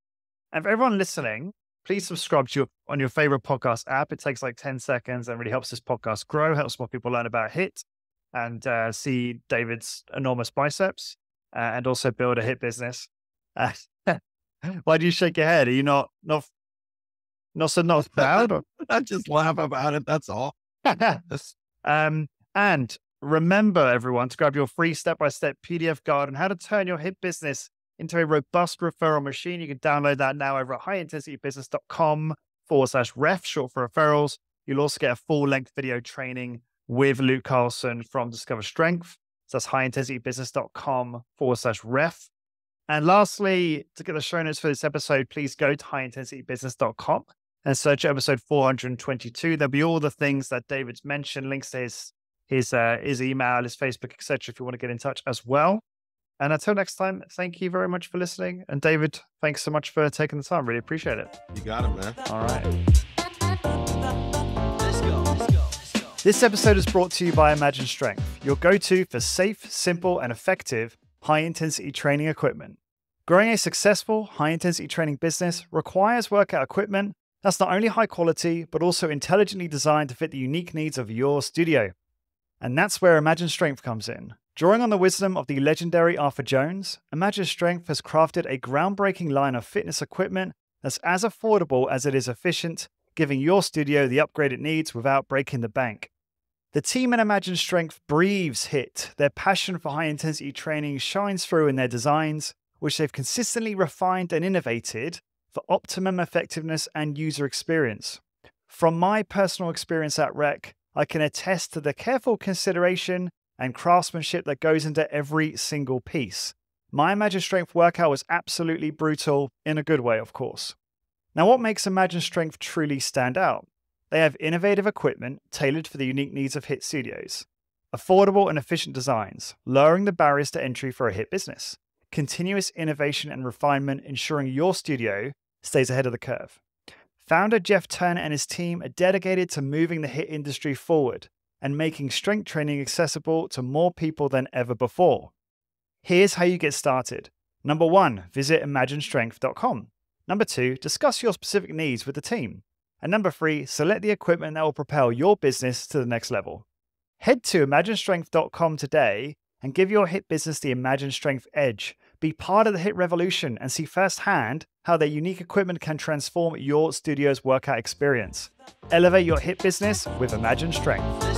And for everyone listening, please subscribe to your on your favorite podcast app. It takes like 10 seconds and really helps this podcast grow, helps more people learn about HIT and uh, see David's enormous biceps uh, and also build a HIT business. Uh, why do you shake your head? Are you not not not so not? Or? I just laugh about it. That's all. um, and remember, everyone, to grab your free step by step PDF guide on how to turn your HIT business into a robust referral machine. You can download that now over at highintensitybusiness.com forward slash ref, short for referrals. You'll also get a full length video training with Luke Carlson from Discover Strength. So that's highintensitybusiness.com forward slash ref. And lastly, to get the show notes for this episode, please go to highintensitybusiness.com and search episode 422. There'll be all the things that David's mentioned, links to his his uh, his email, his Facebook, etc. If you want to get in touch as well. And until next time, thank you very much for listening. And David, thanks so much for taking the time. Really appreciate it. You got it, man. All right. This episode is brought to you by Imagine Strength, your go to for safe, simple, and effective high intensity training equipment. Growing a successful high intensity training business requires workout equipment that's not only high quality, but also intelligently designed to fit the unique needs of your studio. And that's where Imagine Strength comes in. Drawing on the wisdom of the legendary Arthur Jones, Imagine Strength has crafted a groundbreaking line of fitness equipment that's as affordable as it is efficient, giving your studio the upgrade it needs without breaking the bank. The team at Imagine Strength breathes HIT. Their passion for high intensity training shines through in their designs, which they've consistently refined and innovated for optimum effectiveness and user experience. From my personal experience at Rec, I can attest to the careful consideration and craftsmanship that goes into every single piece. My Imagine Strength workout was absolutely brutal, in a good way, of course. Now, what makes Imagine Strength truly stand out? They have innovative equipment tailored for the unique needs of HIT studios, affordable and efficient designs, lowering the barriers to entry for a HIT business, continuous innovation and refinement, ensuring your studio stays ahead of the curve. Founder Jeff Turner and his team are dedicated to moving the HIT industry forward and making strength training accessible to more people than ever before. Here's how you get started. Number one, visit imaginestrength.com. Number two, discuss your specific needs with the team. And number three, select the equipment that will propel your business to the next level. Head to imaginestrength.com today and give your HIT business the Imagine Strength edge. Be part of the HIT revolution and see firsthand how their unique equipment can transform your studio's workout experience. Elevate your HIT business with Imagine Strength.